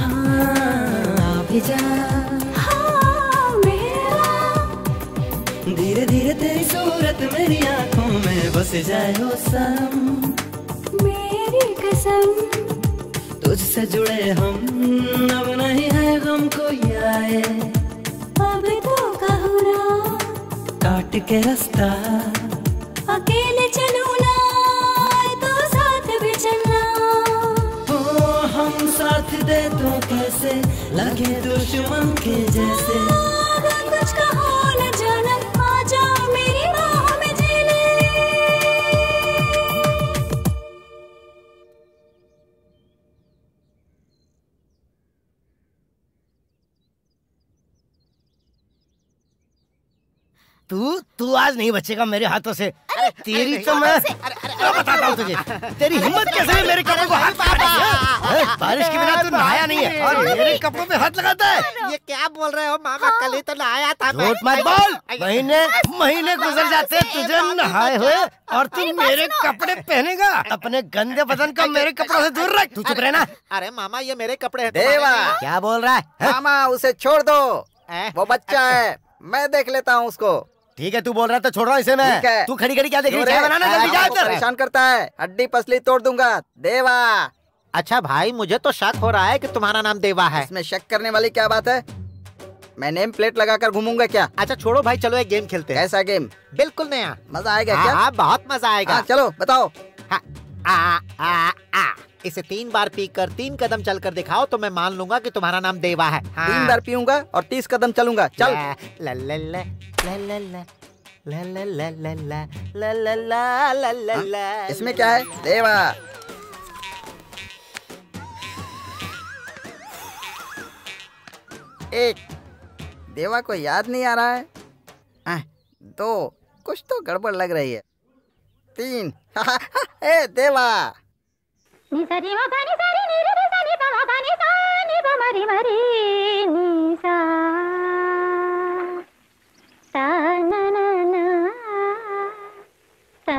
S20: हाँ आ भी जा।
S21: हाँ
S20: धीरे धीरे तेरी सूरत मेरी आँखों में बस जाए हो सम।
S21: मेरी कसम।
S20: तुझसे जुड़े हम अब नहीं है गम कोई आए
S21: अब तो कहो ना।
S20: काट के रास्ता।
S21: अकेले चलूँ ना तो साथ भी चलना।
S20: हो हम साथ दे तो कैसे? लगे दुश्मन के जैसे।
S16: तू तू आज नहीं बचेगा मेरे हाथों से। तेरी तो मैं बताता हूँ तुझे। तेरी हिम्मत कैसे है मेरे कपड़ों को हाथ हैं? बारिश के बिना तू नहाया नहीं है। और मेरे कपड़ों पे हाथ लगाता है।
S10: ये क्या बोल रहे हो? मामा कल ही तो नहाया था।
S16: झूठ मत बोल। महीने महीने गुजर जाते हैं तुझे नहाए हुए और तू मेरे कपड़े पहनेगा। अपने गंदे बदन को मेरे कपड़ों से दूर रख। तू चुप रहना।
S10: अरे मामा ये मेरे कपड़े हैं देवा।
S16: क्या बोल रहा है?
S10: मामा उसे छोड़ दो। वो बच्चा है। मैं देख लेता हूँ उसको।
S16: ठीक है तू बोल रहा है तो छोड़ रहा हूँ इसे मैं। तू खड़ी खड़ी क्या देख रही है? बनाना जल्दी जा इधर।
S10: परेशान करता है। हड्डी पसली तोड़ दूँगा। देवा। अच्छा भाई मुझे तो शक हो रहा है कि तुम्हारा नाम देवा है। इसमें शक करने वाली क्या बात है? मैं नेम प्लेट लगाकर घूमूँगा क्या? अच्छा छोड़ो भाई चलो एक गेम खेलते हैं। ऐसा गेम? बिल्कुल नया। मज़ा आएगा क्या? हाँ बहुत मज़ा आएगा। चलो बताओ। हाँ, आ, आ, आ, इसे तीन बार पी कर तीन कदम चल कर दिखाओ तो मैं मान लूँगा कि तुम्हारा नाम देवा है हाँ। तीन बार पीऊँगा और तीस कदम चलूँगा चल इसमें क्या है देवा एक देवा को याद नहीं आ रहा है आ, दो कुछ तो गड़बड़ लग रही है तीन ए देवा
S21: ని సరి మ పని సరి ని రి రి సని ప మ పని సా ని ప మరి మరి ని సా సా నా నా నా సా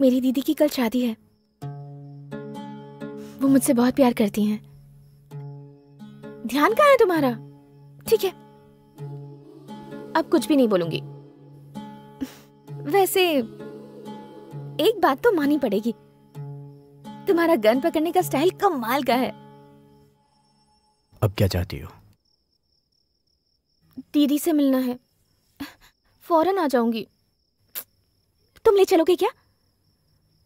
S19: मेरी दीदी की कल शादी है। वो मुझसे बहुत प्यार करती हैं। ध्यान कहाँ है तुम्हारा? ठीक है। अब कुछ भी नहीं बोलूँगी। वैसे एक बात तो मानी पड़ेगी। तुम्हारा गन पकड़ने का स्टाइल कमाल का है।
S1: अब क्या चाहती हो?
S19: दीदी से मिलना है। फ़ौरन आ जाऊँगी। तुम ले चलोगे क्या?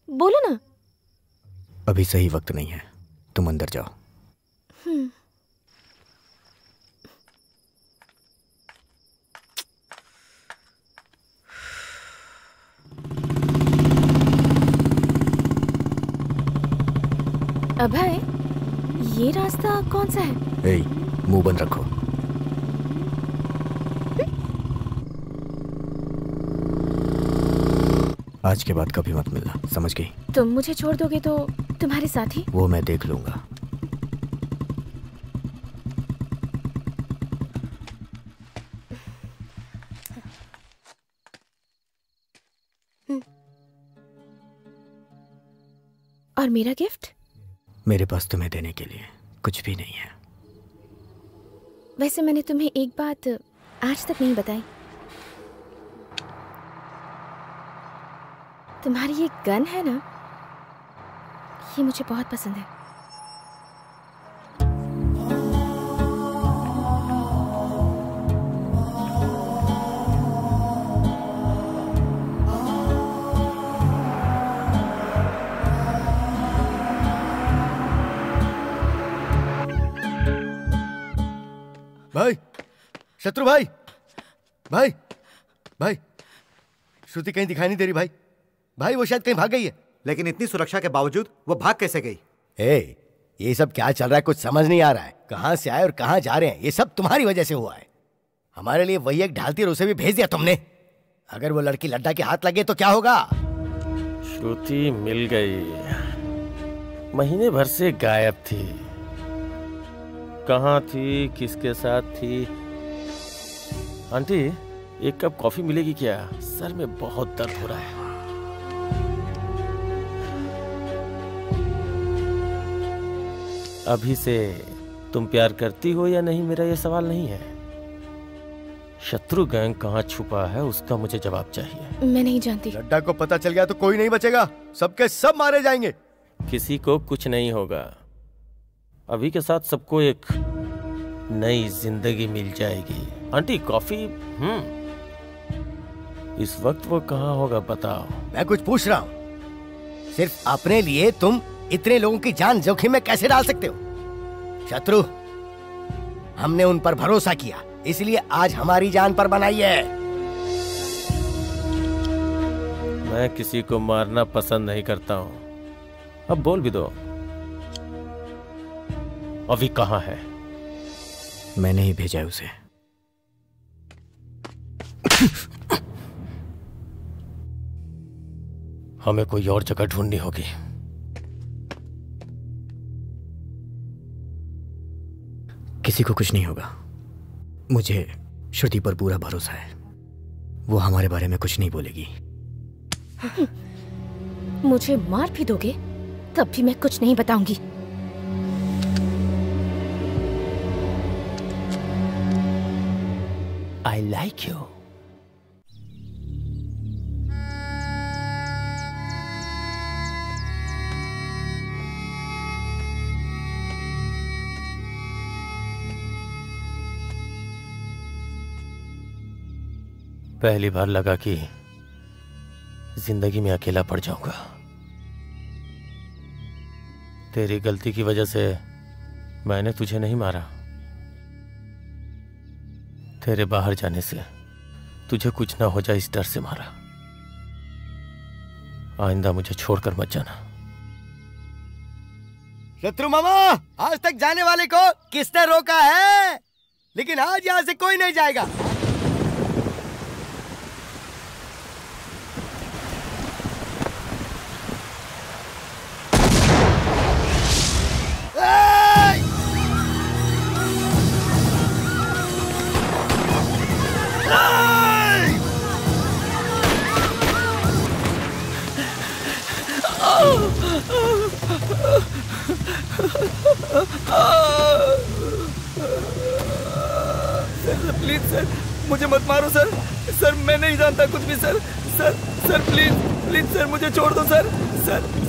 S19: बोलो ना।
S1: अभी सही वक्त नहीं है। तुम अंदर जाओ।
S19: हम्म। अभय ये रास्ता कौन सा है?
S1: ए मुँह बंद रखो। आज के बाद कभी मत मिलना समझ गई?
S19: तुम मुझे छोड़ दोगे तो तुम्हारे साथ?
S1: ही वो मैं देख लूँगा।
S19: और मेरा गिफ्ट?
S1: मेरे पास तुम्हें देने के लिए कुछ भी नहीं है।
S19: वैसे मैंने तुम्हें एक बात आज तक नहीं बताई। तुम्हारी ये गन है ना? ये मुझे बहुत पसंद है।
S16: भाई, शत्रु भाई भाई भाई, श्रुति कहीं दिखाई नहीं दे रही भाई। भाई वो शायद कहीं भाग गई है।
S11: लेकिन इतनी सुरक्षा के बावजूद वो भाग कैसे गई?
S16: ए ये सब क्या चल रहा है? कुछ समझ नहीं आ रहा है। कहाँ से आए और कहाँ जा रहे हैं? ये सब तुम्हारी वजह से हुआ है। हमारे लिए वही एक ढालती और उसे भी भेज दिया तुमने। अगर वो लड़की लड्डा के हाथ लगे तो क्या होगा?
S3: श्रुति मिल गई। महीने भर से गायब थी। कहाँ थी? किसके साथ थी? आंटी एक कप कॉफ़ी मिलेगी क्या? सर में बहुत दर्द हो रहा है। अभी से तुम प्यार करती हो या नहीं मेरा यह सवाल नहीं है। शत्रु गैंग कहाँ छुपा है उसका मुझे जवाब चाहिए।
S19: मैं नहीं जानती।
S16: लड्डा को पता चल गया तो कोई नहीं बचेगा। सबके सब मारे जाएँगे।
S3: किसी को कुछ नहीं होगा। अभी के साथ सबको एक नई ज़िंदगी मिल जाएगी। Aunty coffee? हम्म। इस वक्त वो कहाँ होगा बताओ।
S16: मैं कुछ पूछ रहा हूँ। सिर्फ़ अपने लिए तुम इतने लोगों की जान जोखिम में कैसे डाल सकते हो? शत्रु हमने उन पर भरोसा किया इसलिए आज हमारी जान पर बनाई है।
S3: मैं किसी को मारना पसंद नहीं करता हूँ। अब बोल भी दो। अभी कहाँ है?
S1: मैंने ही भेजा है उसे।
S3: हमें कोई और जगह ढूंढनी होगी।
S1: किसी को कुछ नहीं होगा। मुझे श्रुति पर पूरा भरोसा है। वो हमारे बारे में कुछ नहीं बोलेगी।
S19: मुझे मार भी दोगे तब भी मैं कुछ नहीं बताऊँगी।
S3: आई लाइक यू पहली बार लगा कि ज़िंदगी में अकेला पड़ जाऊँगा। तेरी गलती की वजह से मैंने तुझे नहीं मारा। तेरे बाहर जाने से तुझे कुछ ना हो जाए इस डर से मारा। आइंदा मुझे छोड़कर मत जाना।
S16: शत्रु मामा, आज तक जाने वाले को किसने रोका है? लेकिन आज यहाँ से कोई नहीं जाएगा।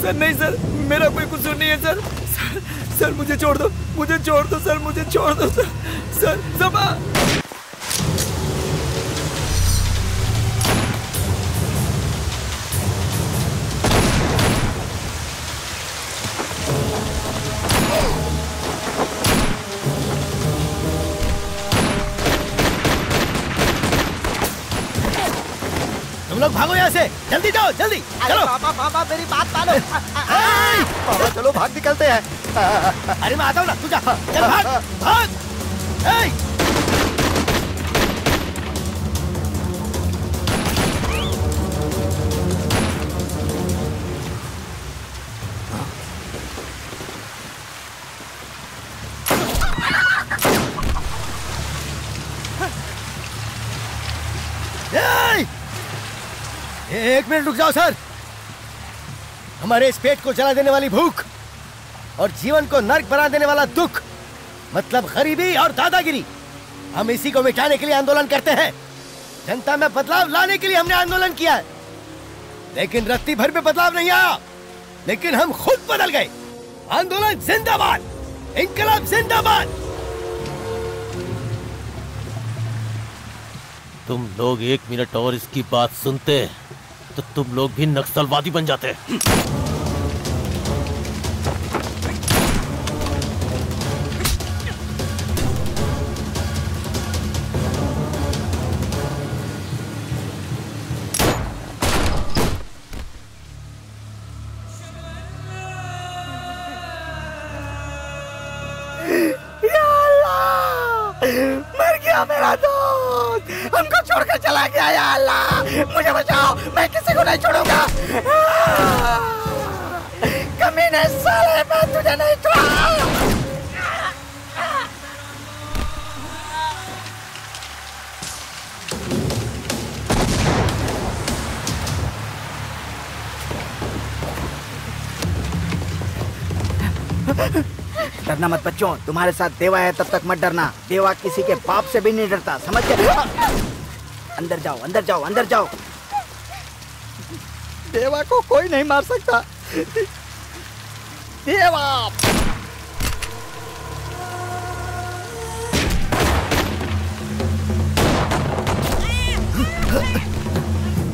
S7: सर, नहीं सर, मेरा कोई कुछ नहीं है, सर। सर मुझे छोड़ दो, मुझे छोड़ दो, सर, मुझे छोड़ दो, सर। सर सभा
S16: जल्दी जाओ जल्दी। चलो।
S10: पापा पापा मेरी बात मानो। पापा चलो भाग निकलते हैं।
S16: अरे मैं आता हूँ ना तू जा। चल भाग। भाग। एक मिनट रुक जाओ, सर। हमारे इस पेट को जला देने वाली भूख और जीवन को नर्क बना देने वाला दुख मतलब गरीबी और दादागिरी, हम इसी को मिटाने के लिए आंदोलन करते हैं। जनता में बदलाव लाने के लिए हमने आंदोलन किया है। लेकिन रत्ती भर में बदलाव नहीं आया। लेकिन हम खुद बदल गए। आंदोलन जिंदाबाद। इनकलाब जिंदाबाद।
S3: तुम लोग एक मिनट और इसकी बात सुनते तो तुम लोग भी नक्सलवादी बन जाते
S10: तुम्हारे साथ देवा है तब तक मत डरना। देवा किसी के बाप से भी नहीं डरता समझ गए? अंदर जाओ अंदर जाओ अंदर जाओ। देवा को कोई नहीं मार सकता। देवा!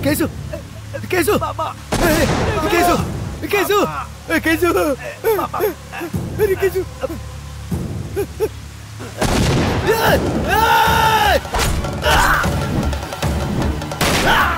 S16: केसु केसु केसु केसु केसु अरे केसु Ah!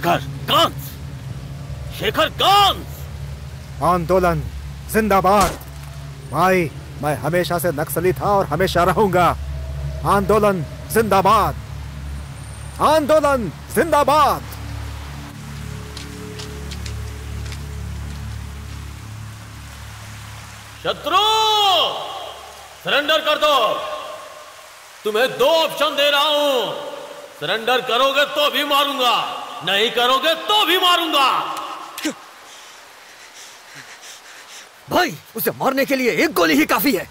S3: शेखर कांस शेखर कांस
S4: आंदोलन जिंदाबाद। भाई मैं हमेशा से नक्सली था और हमेशा रहूँगा। आंदोलन जिंदाबाद। आंदोलन जिंदाबाद।
S3: शत्रु सरेंडर कर दो। तुम्हें दो ऑप्शन दे रहा हूँ। सरेंडर करोगे तो भी मारूँगा। नहीं करोगे तो भी मारूँगा।
S7: भाई उसे मारने के लिए एक गोली ही काफ़ी है।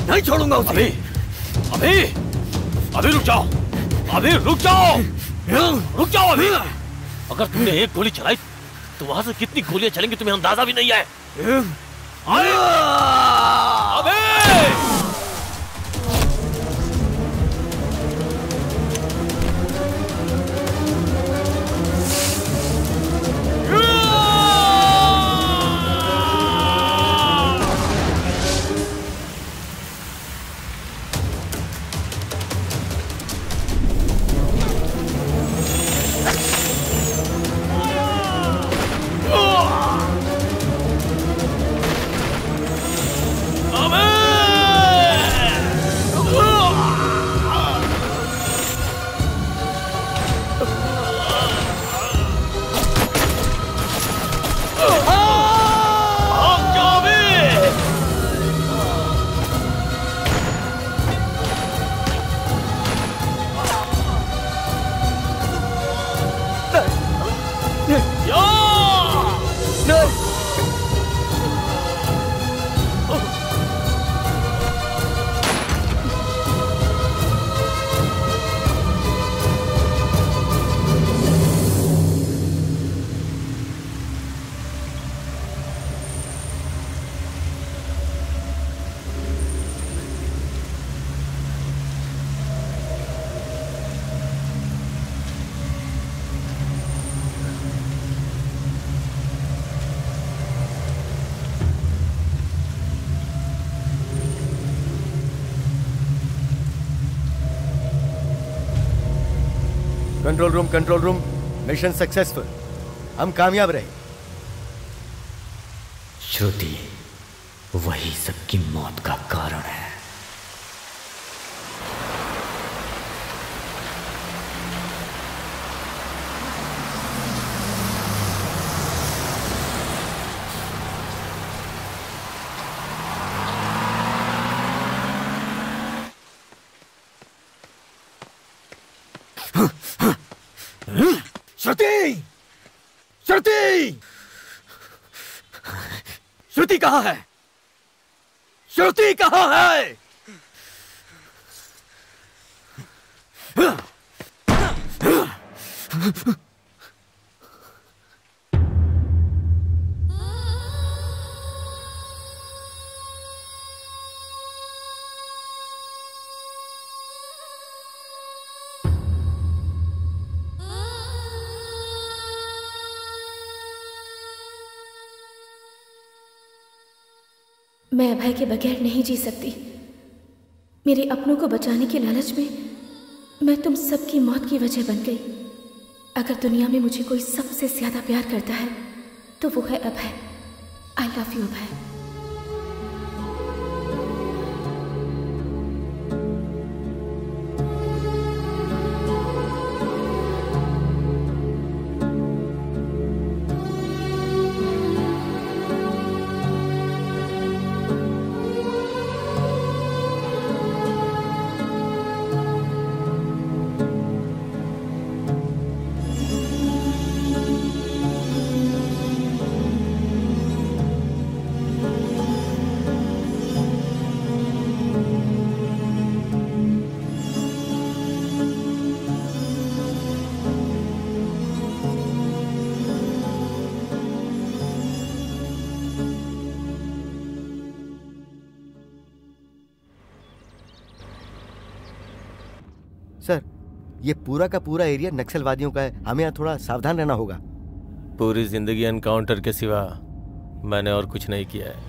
S7: नहीं छोड़ूँगा उसे।
S3: अभी अभी अभी रुक जाओ अभी रुक जाओ रुक जाओ अभी। अगर तुमने एक गोली चलाई तो वहाँ से कितनी गोलियाँ चलेंगी तुम्हें अंदाज़ा भी नहीं है। अरे! अबे
S16: control room control room mission successful हम कामयाब रहे।
S1: श्रुति वही सबकी मौत का कारण है
S7: श्रुति श्रुति श्रुति कहाँ है? श्रुति कहा है?
S19: मैं अभय के बगैर नहीं जी सकती। मेरे अपनों को बचाने के लालच में मैं तुम सबकी मौत की वजह बन गई। अगर दुनिया में मुझे कोई सबसे ज़्यादा प्यार करता है तो वो है अभय। आई लव यू अभय।
S16: ये पूरा का पूरा एरिया नक्सलवादियों का है। हमें यहाँ थोड़ा सावधान रहना होगा।
S3: पूरी ज़िंदगी एनकाउंटर के सिवा मैंने और कुछ नहीं किया है।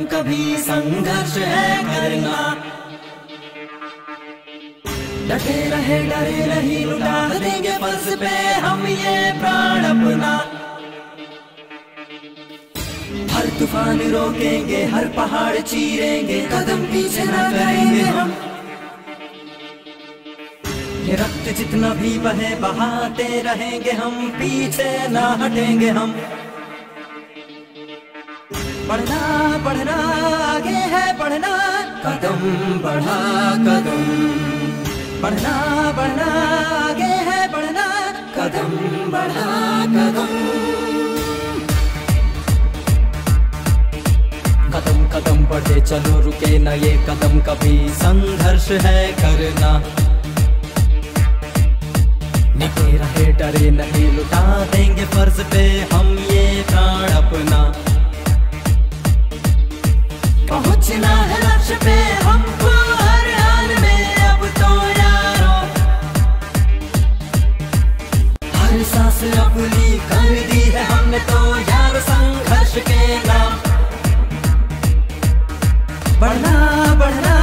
S20: कदम कभी संघर्ष है करना। डटे रहे, डरे नहीं लुटा देंगे फ़र्ज़ पे हम ये प्राण अपना। हर तूफ़ान रोकेंगे, हर पहाड़ चीरेंगे, कदम पीछे न करेंगे हम। ये रक्त जितना भी बहे, बहाते रहेंगे हम, पीछे ना हटेंगे हम। बढ़ना बढ़ना, आगे है बढ़ना। कदम बढ़ा, कदम। बढ़ना बढ़ना, आगे है बढ़ना। कदम बढ़ा, कदम। कदम कदम बढ़े, चलो रुके न ये कदम। कभी संघर्ष है करना। निके रहे, डरे नहीं, लुटा देंगे फ़र्ज़ पे हम ये प्राण अपना। पहुँचना है लक्ष्य पे, हमको हर हाल में अब तो यारों। हर सांस अपनी कर दी है हमने तो यार संघर्ष के नाम। बढ़ना बढ़ना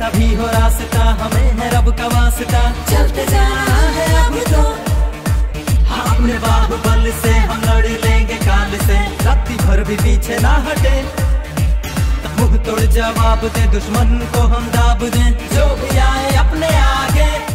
S20: जैसा भी हो रास्ता, हमें है रब का वास्ता। चलते जाना तो। हाँ बाहुबल से हम लड़ लेंगे काल से। रात्रि भर भी पीछे ना हटे। मुँह तोड़ जवाब दे, दुश्मन को हम दाब दे। जो भी आए, अपने आगे।